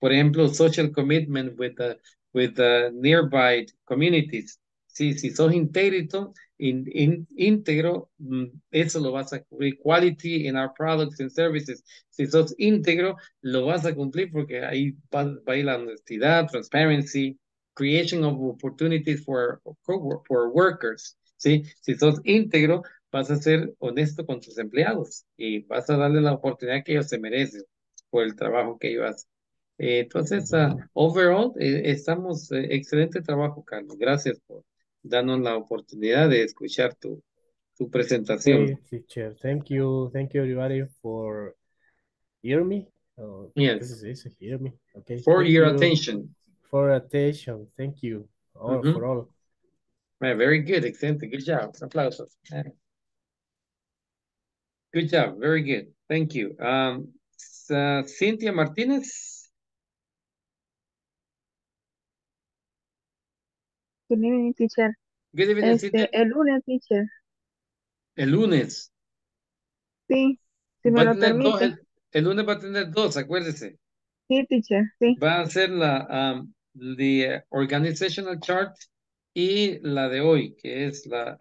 Por ejemplo, social commitment with the, with the nearby communities. Sí, si sos íntegro, íntegro, mm, eso lo vas a cubrir. Quality in our products and services. Si sos íntegro, lo vas a cumplir porque ahí va, va a ir la honestidad, transparency, creation of opportunities for, for workers. ¿sí? Si sos íntegro, vas a ser honesto con tus empleados y vas a darle la oportunidad que ellos se merecen por el trabajo que ellos hacen. Eh, entonces, ah, overall, eh, estamos, eh, excelente trabajo, Carlos. Gracias por darnos la oportunidad de escuchar tu, tu presentación. Okay, teacher. Thank you. Thank you, everybody, for hear me. Oh, Yes. This is this is hear me. Okay. For thank your you attention. For attention. Thank you. All Mhm. for all. Eh, very good, excelente, good job. Aplausos. Eh. Good job, very good. Thank you. Um, uh, Cynthia Martinez. Good evening, teacher. Good evening, Este, Cynthia. el lunes, teacher. El lunes. Sí, si Va me lo tener dos, permite. el, el lunes va a tener dos, acuérdese. Sí, teacher, sí. Va a ser la um, the organizational chart y la de hoy, que es la,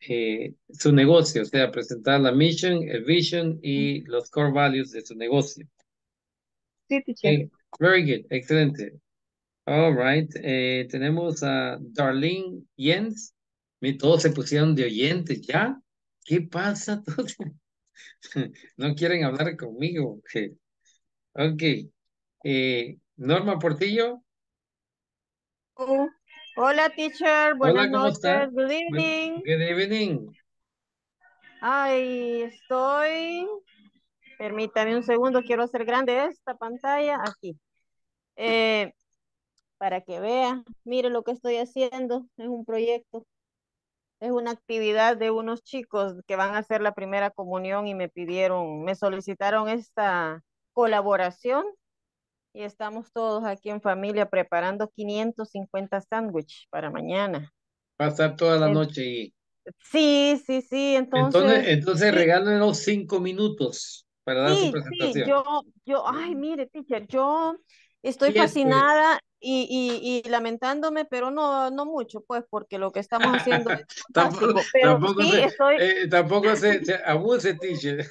eh, su negocio, o sea, presentar la mission, el vision y los core values de su negocio. Sí, teacher. Okay, very good, excelente. All right, eh, tenemos a Darlene Jens. Todos se pusieron de oyentes, ¿ya? ¿Qué pasa? Todos- No quieren hablar conmigo. Ok. Ok. Eh, Norma Portillo. Hola, teacher. Buenas Hola, ¿cómo está? noches. Good Bu- evening. Good evening. Ay, estoy. Permítame un segundo. Quiero hacer grande esta pantalla. Aquí. Eh, para que vea. Mire lo que estoy haciendo. Es un proyecto. Es una actividad de unos chicos que van a hacer la primera comunión y me pidieron, me solicitaron esta colaboración y estamos todos aquí en familia preparando 550 sándwiches para mañana. Pasar toda la noche y Sí, sí, sí, entonces, entonces, entonces sí, regálenos cinco minutos para dar su sí, sí, presentación. yo, yo, ay, mire, teacher, yo estoy este, fascinada y, y, y lamentándome, pero no, no mucho, pues, porque lo que estamos haciendo es tampoco, pero tampoco sí se, estoy, eh, tampoco se, se abuse, teacher.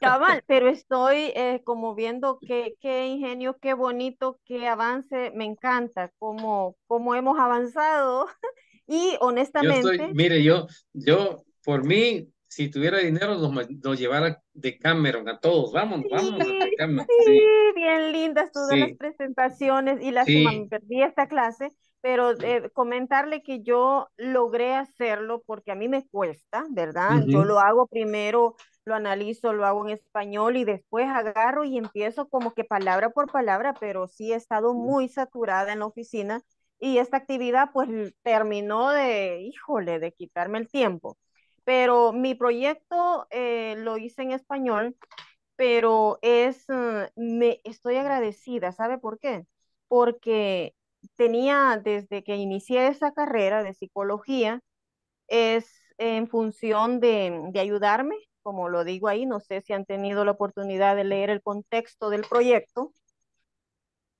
cabal, pero estoy eh, como viendo qué, qué ingenio, qué bonito, qué avance, me encanta cómo, cómo hemos avanzado y Yo estoy, honestamente, mire, yo, yo, por mí, si tuviera dinero, nos, nos llevara de Cameron a todos. Vámonos Sí, a Cameron. sí, bien lindas todas las presentaciones y me sí. perdí esta clase, pero eh, comentarle que yo logré hacerlo porque a mí me cuesta, ¿verdad? Yo lo hago primero, lo analizo, lo hago en español y después agarro y empiezo como que palabra por palabra, pero sí he estado muy saturada en la oficina y esta actividad pues terminó de, híjole, de quitarme el tiempo. Pero mi proyecto eh, lo hice en español pero es, eh, me estoy agradecida, ¿sabe por qué? Porque tenía desde que inicié esa carrera de psicología, es en función de, de ayudarme, como lo digo ahí, no sé si han tenido la oportunidad de leer el contexto del proyecto,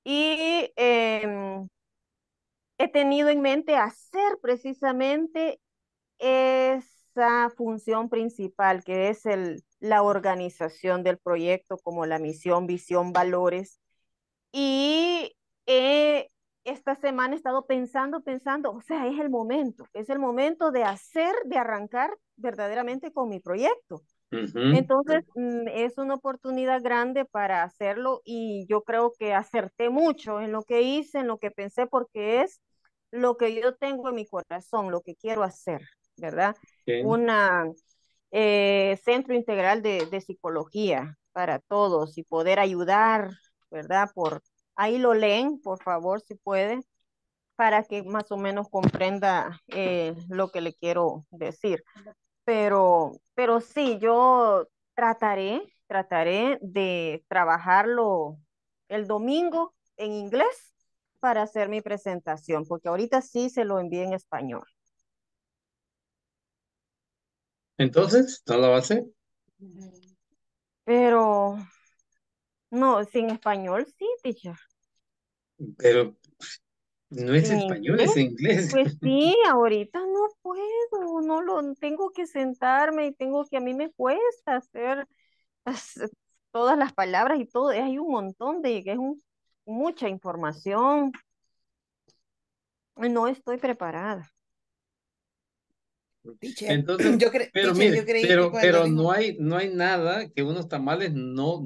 y em, he tenido en mente hacer precisamente esa función principal, que es el, la organización del proyecto, como la misión, visión, valores. Y eh, esta semana he estado pensando, pensando, o sea, es el momento, es el momento de hacer, de arrancar verdaderamente con mi proyecto. Ujú. Entonces, mm, es una oportunidad grande para hacerlo y yo creo que acerté mucho en lo que hice, en lo que pensé, porque es lo que yo tengo en mi corazón, lo que quiero hacer, ¿verdad? Una eh, centro integral de, de psicología para todos y poder ayudar, ¿verdad? Por ahí lo leen, por favor, si puede, para que más o menos comprenda eh, lo que le quiero decir. Pero, pero sí, yo trataré, trataré de trabajarlo el domingo en inglés para hacer mi presentación, porque ahorita sí se lo envié en español. Entonces, ¿no lo va a hacer? Pero no, sin español sí, teacher. Pero no es En español, inglés, es inglés. pues sí, ahorita no puedo, no lo tengo que sentarme y tengo que a mí me cuesta hacer as- todas las palabras y todo, hay un montón de, es un- mucha información. No estoy preparada. Entonces, yo, cre- pero teacher, mire, yo creí que pero, cuando pero dijo, no hay, no hay nada que unos tamales no,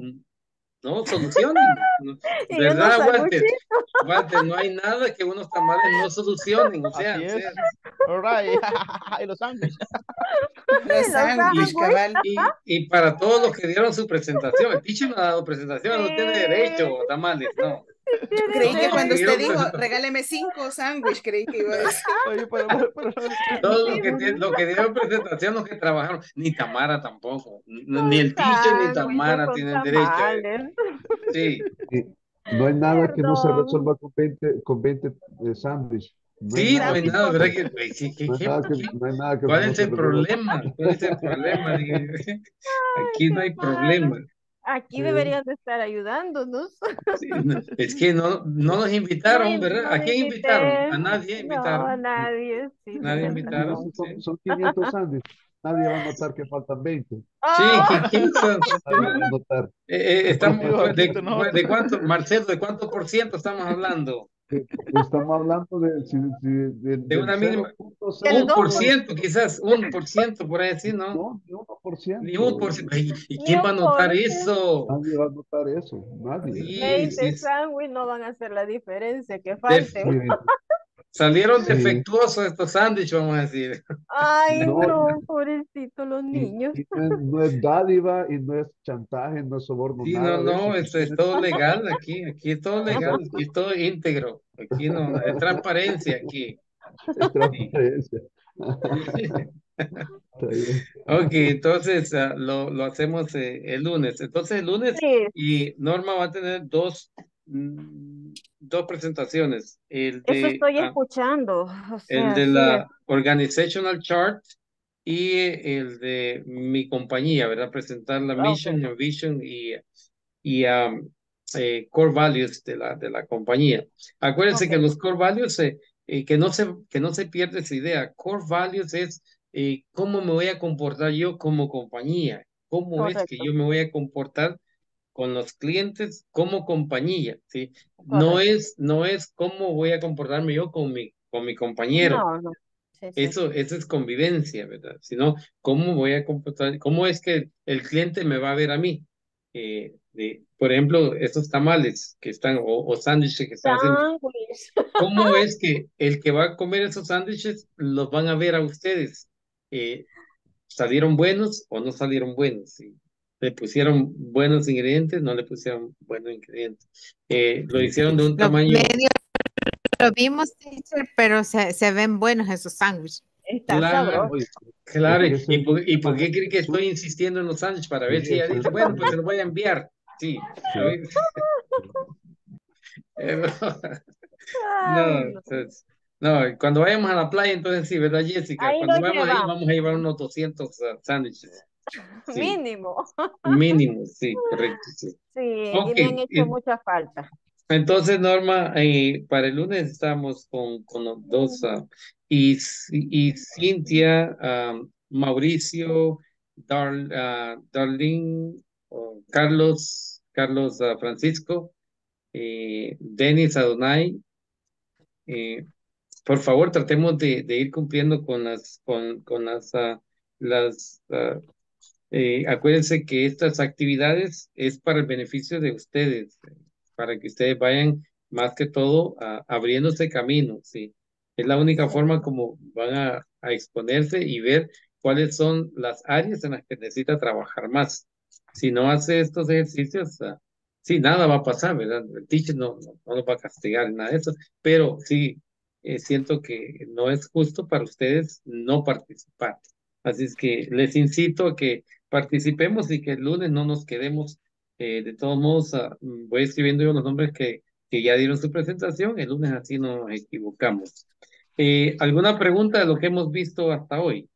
no solucionen. yo no ¿Verdad, Walter? Walter, no hay nada que unos tamales no solucionen. O sea, Así o sea, All right. y los sándwiches. los Los sándwiches, sándwiches. cabal. y, y para todos los que dieron su presentación, el teacher no ha dado presentación, no tiene derecho, Sí, tamales, no. Creí que cuando usted dijo, regáleme cinco sándwiches, creí que iba a decir. Oye, pero, pero, pero- todos los que, los que dieron presentación, los que trabajaron, ni Tamara tampoco, ni el teacher ni Tamara tienen derecho. eh. Sí, no hay nada que no se resuelva con 20, con 20 eh, sándwiches. No sí, no hay nada. ¿verdad? Que, pues, ¿qué- qué- no hay qué- nada que, qué- no hay nada que ¿Cuál es el problema? ¿Cuál es el problema? Aquí no hay problema. Aquí Sí. deberían de estar ayudándonos. Sí, no, Es que no, no nos invitaron, ¿verdad? no ¿A quién invitaron? A nadie No, a invitaron. nadie. Sí, Nadie invitaron. Son, son 500 sándwiches. Nadie va a notar que faltan 20. Sí, notar. Eh, eh, estamos, de, de cuánto, Marcelo, ¿de cuánto por ciento estamos hablando? Estamos hablando de, si- de, De una mínima- 0.0. Del Un por por- ciento, quizás, un por ciento, por ahí sí, ¿no? No, ni 1%. Ni un por ciento. ¿Y, y quién va a notar por ciento. eso? Nadie va a notar eso. Nadie. Sí, 20 sí, sándwiches no van a hacer la diferencia, que De- falten. Salieron Sí. defectuosos estos sándwiches, vamos a decir. Ay, No. no, pobrecitos los Y- niños. y no, es, no es dádiva y no es chantaje, no es soborno, Sí, nada no, no, esto es todo legal aquí, aquí es todo legal, aquí es todo íntegro, aquí no, es transparencia aquí. Es transparencia. Ok, entonces ah, lo, lo hacemos eh, el lunes. Entonces el lunes Sí, y Norma va a tener dos, dos presentaciones. El eso de, estoy ah, escuchando. O el sea, de sí, la organizational chart y el de mi compañía, ¿verdad? Presentar la Ah, ok. mission, la vision y, y um, eh, core values de la, de la compañía. Acuérdense Ok. que los core values, eh, eh, que, no se, que no se pierda esa idea. Core values es eh, cómo me voy a comportar yo como compañía, cómo es que Correcto. yo me voy a comportar con los clientes como compañía, ¿sí? No es, no es cómo voy a comportarme yo con mi, con mi compañero. No, no. Sí, sí. Eso, eso es convivencia, ¿verdad? Sino, ¿cómo voy a comportar? ¿Cómo es que el cliente me va a ver a mí? Eh, de, por ejemplo, esos tamales que están, o, o sándwiches que están haciendo. ¿cómo es que el que va a comer esos sándwiches los van a ver a ustedes? Eh, ¿salieron buenos o no salieron buenos? ¿Sí? ¿Le pusieron buenos ingredientes? ¿No le pusieron buenos ingredientes? Eh, ¿lo hicieron de un tamaño? medios lo vimos, pero se, se ven buenos esos sándwiches. Claro. Oye, Claro, ¿y por, y por qué cree que estoy insistiendo en los sándwiches? Para ver si ella dice, bueno, pues se los voy a enviar. Sí. No, entonces, no, cuando vayamos a la playa, entonces sí, ¿verdad, Jessica? Ahí Cuando vamos ahí, vamos a llevar unos 200 uh, sándwiches. Sí, Mínimo. mínimo, sí, correcto, sí. Y me han hecho mucha falta. Entonces, Norma, eh, para el lunes estamos con, con los dos, ah, y, y Cintia, ah, Mauricio, Dar, ah, Darlene, Carlos, Carlos Francisco, eh, Denis Adonai. eh, por favor, tratemos de, de ir cumpliendo con las, con, con las, las eh, acuérdense que estas actividades es para el beneficio de ustedes, para que ustedes vayan más que todo a- abriéndose camino, ¿sí? Es la única forma como van a, a exponerse y ver cuáles son las áreas en las que necesita trabajar más. Si no hace estos ejercicios, ah, sí, nada va a pasar, ¿verdad? El teacher no, no, no lo va a castigar, nada de eso, pero sí, eh, siento que no es justo para ustedes no participar. Así es que les incito a que participemos y que el lunes no nos quedemos. eh, de todos modos, ah, voy escribiendo yo los nombres que, que ya dieron su presentación. El lunes así no nos equivocamos. Eh, ¿alguna pregunta de lo que hemos visto hasta hoy?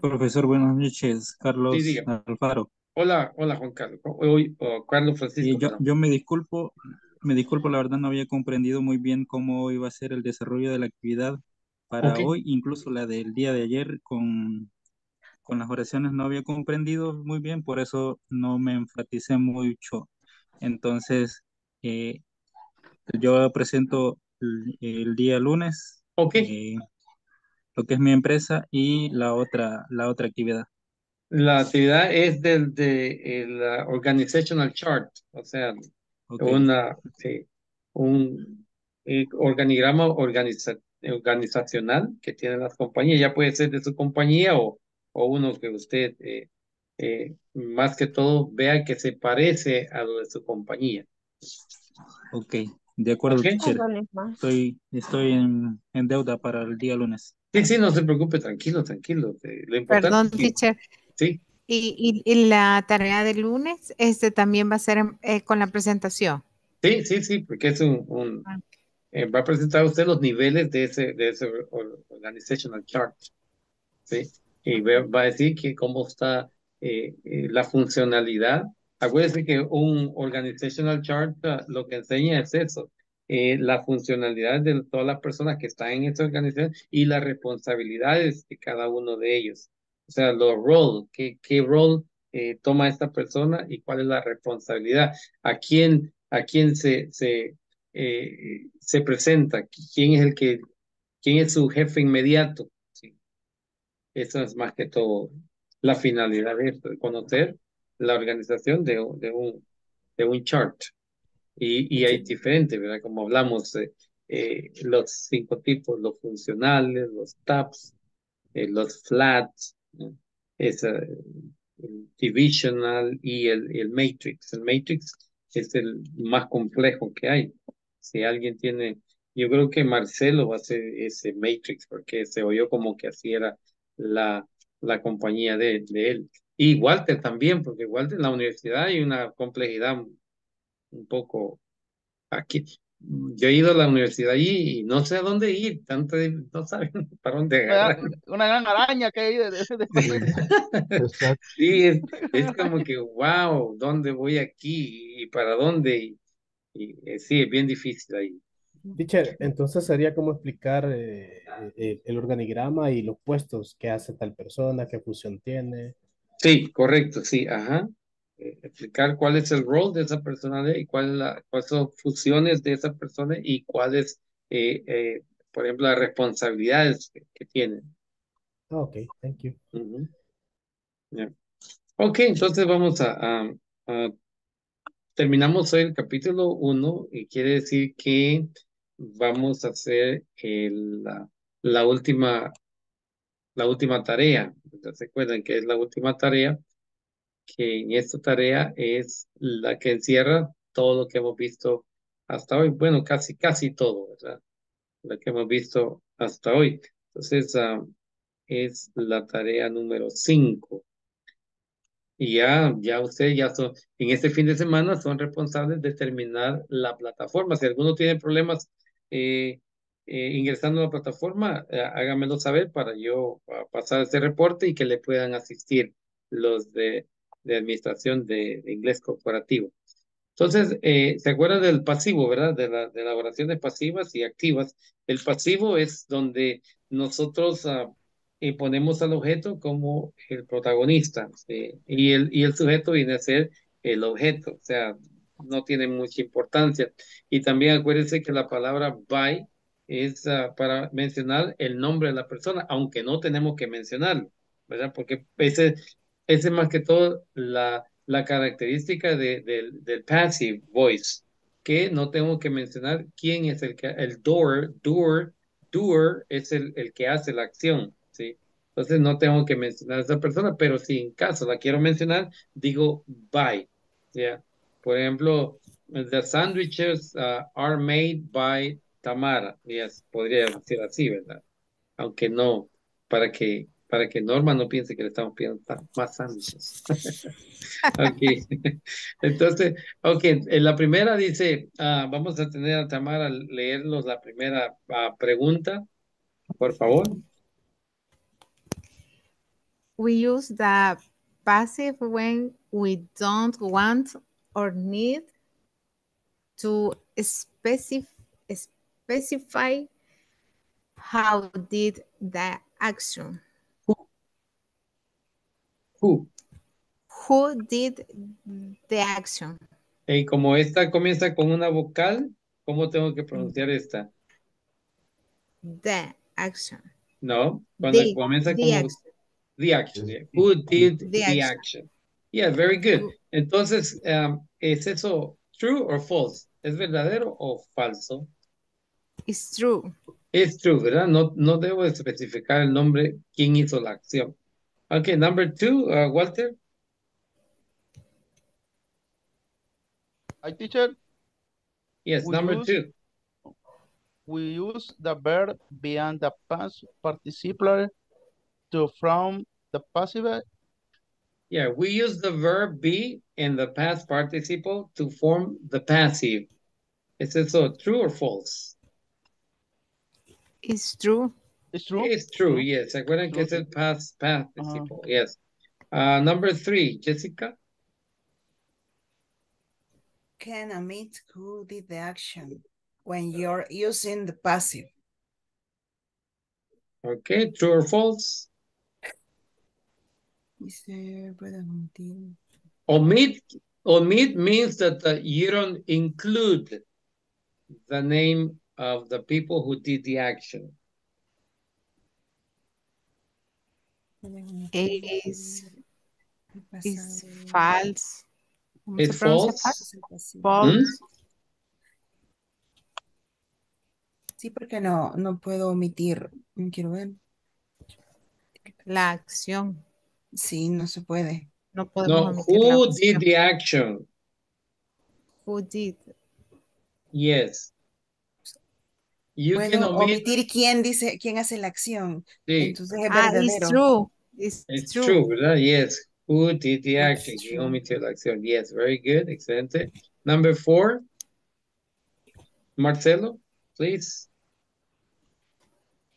Profesor, buenas noches. Carlos Sí. Alfaro. Hola, hola Juan Carlos. Hoy, oh, Carlos Francisco. yo, yo me disculpo, me disculpo, la verdad no había comprendido muy bien cómo iba a ser el desarrollo de la actividad para hoy, incluso la del día de ayer con, con las oraciones no había comprendido muy bien, por eso no me enfaticé mucho. Entonces, eh, yo presento el, el día lunes Ok, eh, lo que es mi empresa y la otra, la otra actividad. la actividad es del de el organizational chart, o sea, Ok, una, sí, un eh, organigrama organiza- organizacional que tienen las compañías, ya puede ser de su compañía o, o uno que usted eh, eh, más que todo vea que se parece a lo de su compañía. ok, de acuerdo, Ok. teacher. Órale, más. Estoy, estoy en, en deuda para el día lunes. Sí, sí, no se preocupe, tranquilo, tranquilo. Lo importante Perdón, es que, teacher. sí, Y, y, y la tarea del lunes, este también va a ser eh, con la presentación. sí, sí, sí, porque es un, un Ah, eh, va a presentar usted los niveles de ese, de ese or- organizational chart, ¿sí? Y va a decir que cómo está eh, eh, la funcionalidad. Acuérdense que un organizational chart uh, lo que enseña es eso, eh, la funcionalidad de todas las personas que están en esta organización y las responsabilidades de cada uno de ellos. O sea, los roles, qué, qué rol eh, toma esta persona y cuál es la responsabilidad, a quién, a quién se, se, eh, se presenta, quién es el que, quién es su jefe inmediato. Eso es más que todo la finalidad de esto, de conocer la organización de, de, un, de un chart. Y, y hay diferentes, ¿verdad? Como hablamos, eh, los cinco tipos, los funcionales, los tabs, los flats, es el divisional y el, el matrix. El matrix es el más complejo que hay. Si alguien tiene, yo creo que Marcelo va a hacer ese matrix porque se oyó como que así era la, la compañía de, de él. Y Walter también, porque Walter en la universidad hay una complejidad un poco aquí yo he ido a la universidad allí y no sé a dónde ir, tanto no saben para dónde agarrar. Una, gran araña que hay de, de, Sí, es, es, como que, wow, ¿dónde voy aquí y para dónde? Y, eh, sí, es bien difícil ahí. Teacher, entonces sería como explicar eh, el, el, organigrama y los puestos que hace tal persona, qué función tiene. Sí, correcto, sí, ajá. Eh, explicar cuál es el rol de esa persona y cuál la, cuáles son funciones de esa persona y cuáles, eh, eh, por ejemplo, las responsabilidades que, que tienen. Ah, ok, thank you. Ok, entonces vamos a, a, terminamos hoy el capítulo 1 y quiere decir que vamos a hacer la, la última la última tarea. ¿Se acuerdan que es la última tarea? que en esta tarea es la que encierra todo lo que hemos visto hasta hoy. Bueno, casi, casi todo, ¿verdad? Lo que hemos visto hasta hoy. Entonces, uh, es la tarea número 5. Y ya, ya ustedes ya son, en este fin de semana son responsables de terminar la plataforma. Si alguno tiene problemas eh, eh, ingresando a la plataforma, eh, háganmelo saber para yo pasar este reporte y que le puedan asistir los de de administración de, inglés corporativo. Entonces, eh, ¿se acuerda del pasivo, verdad? De, la, de elaboraciones pasivas y activas. El pasivo es donde nosotros uh, ponemos al objeto como el protagonista y, el, y el sujeto viene a ser el objeto, o sea, no tiene mucha importancia. Y también acuérdense que la palabra by es ah, para mencionar el nombre de la persona, aunque no tenemos que mencionarlo, ¿verdad? Porque ese esa es más que todo la, la característica de, del passive voice, que no tengo que mencionar quién es el que, el doer, doer, doer es el, el que hace la acción, ¿sí? Entonces no tengo que mencionar a esa persona, pero si en caso la quiero mencionar, digo by, ¿ya? Por ejemplo, the sandwiches uh, are made by Tamara, yes, podría decir así, ¿verdad? Aunque no, para que para que Norma no piense que le estamos pidiendo más sándwiches. ok, entonces, ok, en la primera dice, uh, vamos a tener a Tamara leernos la primera uh, pregunta, por favor. We use the passive when we don't want or need to specif specify how did the action. Who. Who did the action? Y como esta comienza con una vocal, ¿cómo tengo que pronunciar esta? The action. No, cuando the, comienza the como action. the action. Who did the, the action. action. Yeah, very good. Entonces, um, ¿es eso true or false? ¿Es verdadero o falso? It's true. Es true, ¿verdad? No, no debo especificar el nombre, quién hizo la acción. Okay, number two, uh, Walter. Hi, teacher. Yes, we number use, two. We use the verb beyond the past participle to from the passive. Yeah, we use the verb be in the past participle to form the passive. Is it so true or false? It's true. It's true. It's true, yes. ¿Se acuerdan que get el past participle? Uh -huh. Yes. Uh, number three, Jessica. Can omit who did the action when you're using the passive. Okay, true or false? Dice. Omit, omit means that uh, you don't include the name of the people who did the action. Es, es false. ¿Cómo It's false? false? False. Sí, porque no, no puedo omitir. Quiero ver. La acción. Sí, no se puede. No podemos No, omitir la who acción. did the action? Who did? Yes. You can Puedo omit, omitir quién dice, quién hace la acción. sí, Entonces es Ah, it's true. It's, it's true. true, ¿verdad? Yes. Who did the action? ¿Quién omitió la acción? Yes, very good, excelente. Number four, Marcelo, please.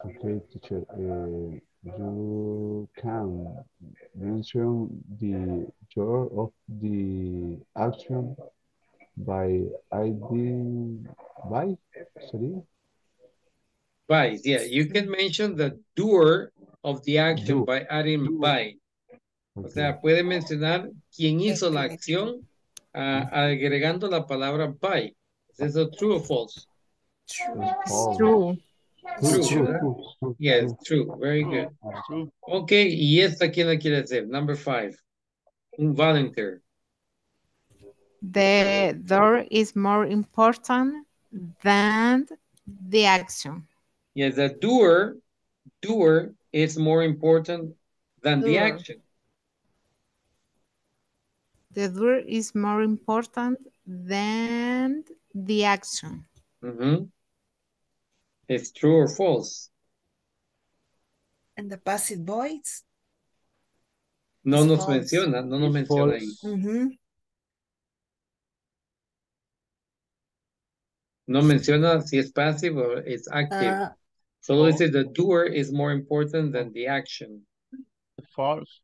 Okay, teacher. Uh, you can mention the year of the action by ID by sería By, yeah, you can mention the doer of the action Do. by adding Do. by. O sea, puede mencionar quién hizo la acción ah, agregando la palabra by. ¿Es eso true or false? It's false. true. True, True, ¿verdad? true, true, Yes, true. true. Very good. True. Ok, y esta, ¿quién la quiere hacer? Number five. Un volunteer. The door is more important than the action. Yes, the doer, doer is more important than the action. The door is more important than the action. Ujú. It's true or false? And the passive voice. No It's nos false. menciona, no nos It's menciona ahí. false. Ujú. No menciona si es passive o es active. Ah, Solo dice the doer is more important than the action. False.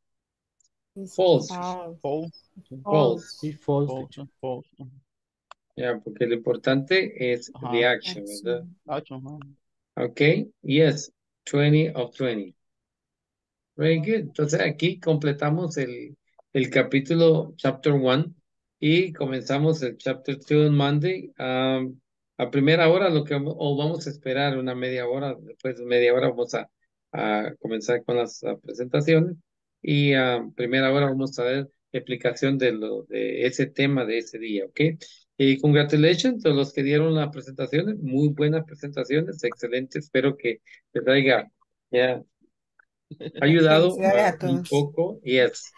It's False. false. False. False. It's false, False. teacher. False. Ya, porque lo importante es Ajá. the action, ¿verdad? Action. Okay, yes, 20 of 20. Very good. Entonces aquí completamos el, el capítulo chapter 1 y comenzamos el chapter 2 on Monday. Um, a primera hora lo que o vamos a esperar una media hora, después de media hora vamos a, a comenzar con las presentaciones y a primera hora vamos a ver explicación de lo de ese tema de ese día, ¿ok? Y congratulations a los que dieron las presentaciones, muy buenas presentaciones, excelente, espero que les haya ya ayudado un poco, yes.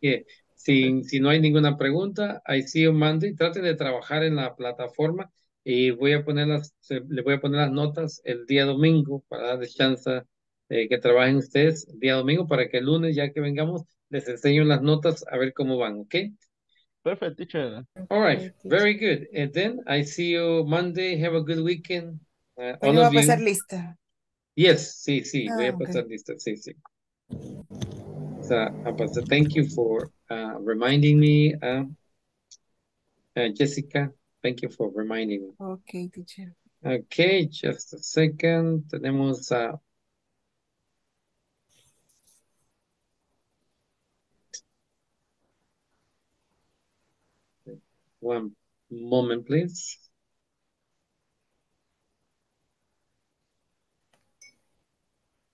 Yeah. Si, si no hay ninguna pregunta, I see you Monday. Traten de trabajar en la plataforma y voy a poner las, le voy a poner las notas el día domingo para darles chance eh, que trabajen ustedes el día domingo para que el lunes, ya que vengamos, les enseño las notas a ver cómo van, ¿ok? Perfect, teacher. All right, Okay, very good. And then I see you Monday. Have a good weekend. Uh, Hoy all no va a of you. pasar lista. Yes, sí, sí, voy a Ah, ok. pasar lista, sí, sí. O sea, a pasar- thank you for uh, reminding me, uh, uh, Jessica. Thank you for reminding me. Ok, teacher. Okay, just a second. Tenemos a one moment, please.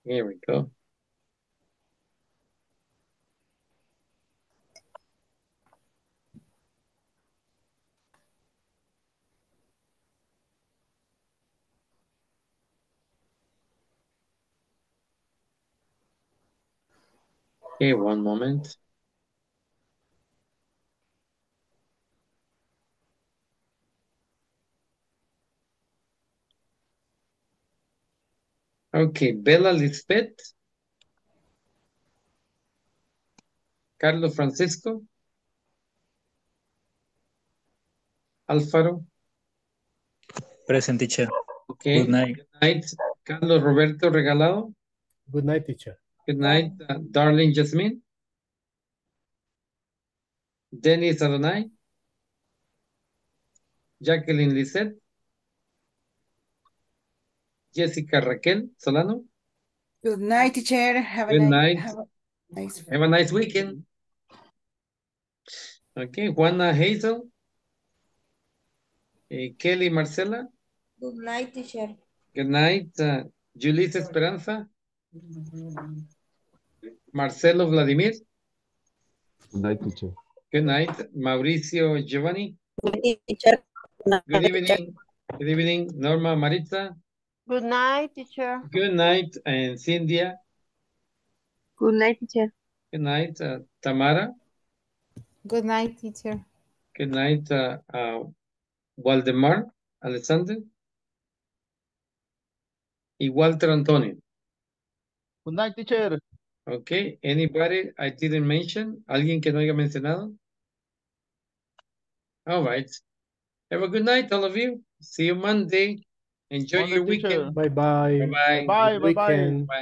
Here we go. Okay, one moment. Okay, Bella Lisbeth. Carlos Francisco. Alfaro. Present teacher. Okay. Good night. Good night. Carlos Roberto Regalado. Good night, teacher. Good night. Uh, Darling Jasmine. Dennis Adonai. Jacqueline Lisette. Jessica Raquel Solano. Good night, teacher. Have a Good ni- night. have a nice Have a nice weekend. Okay, Juana Hazel. Eh, Kelly Marcela. Good night, teacher. Good night. Uh, Julissa Esperanza. Marcelo Vladimir. Good night, teacher. Good night. Mauricio Giovanni. Teacher. Good evening. Good evening. Norma Maritza. Good night, teacher. Good night. And Cindia. Good night, teacher. Good night. Uh, Tamara. Good night, teacher. Good night. Uh, uh, Waldemar Alexander. Y Walter Antonio. Good night, teacher. Okay. Anybody I didn't mention? ¿Alguien que no haya mencionado? All right. Have a good night, all of you. See you Monday. Enjoy Monday, your teacher. weekend. Bye bye. Bye-bye.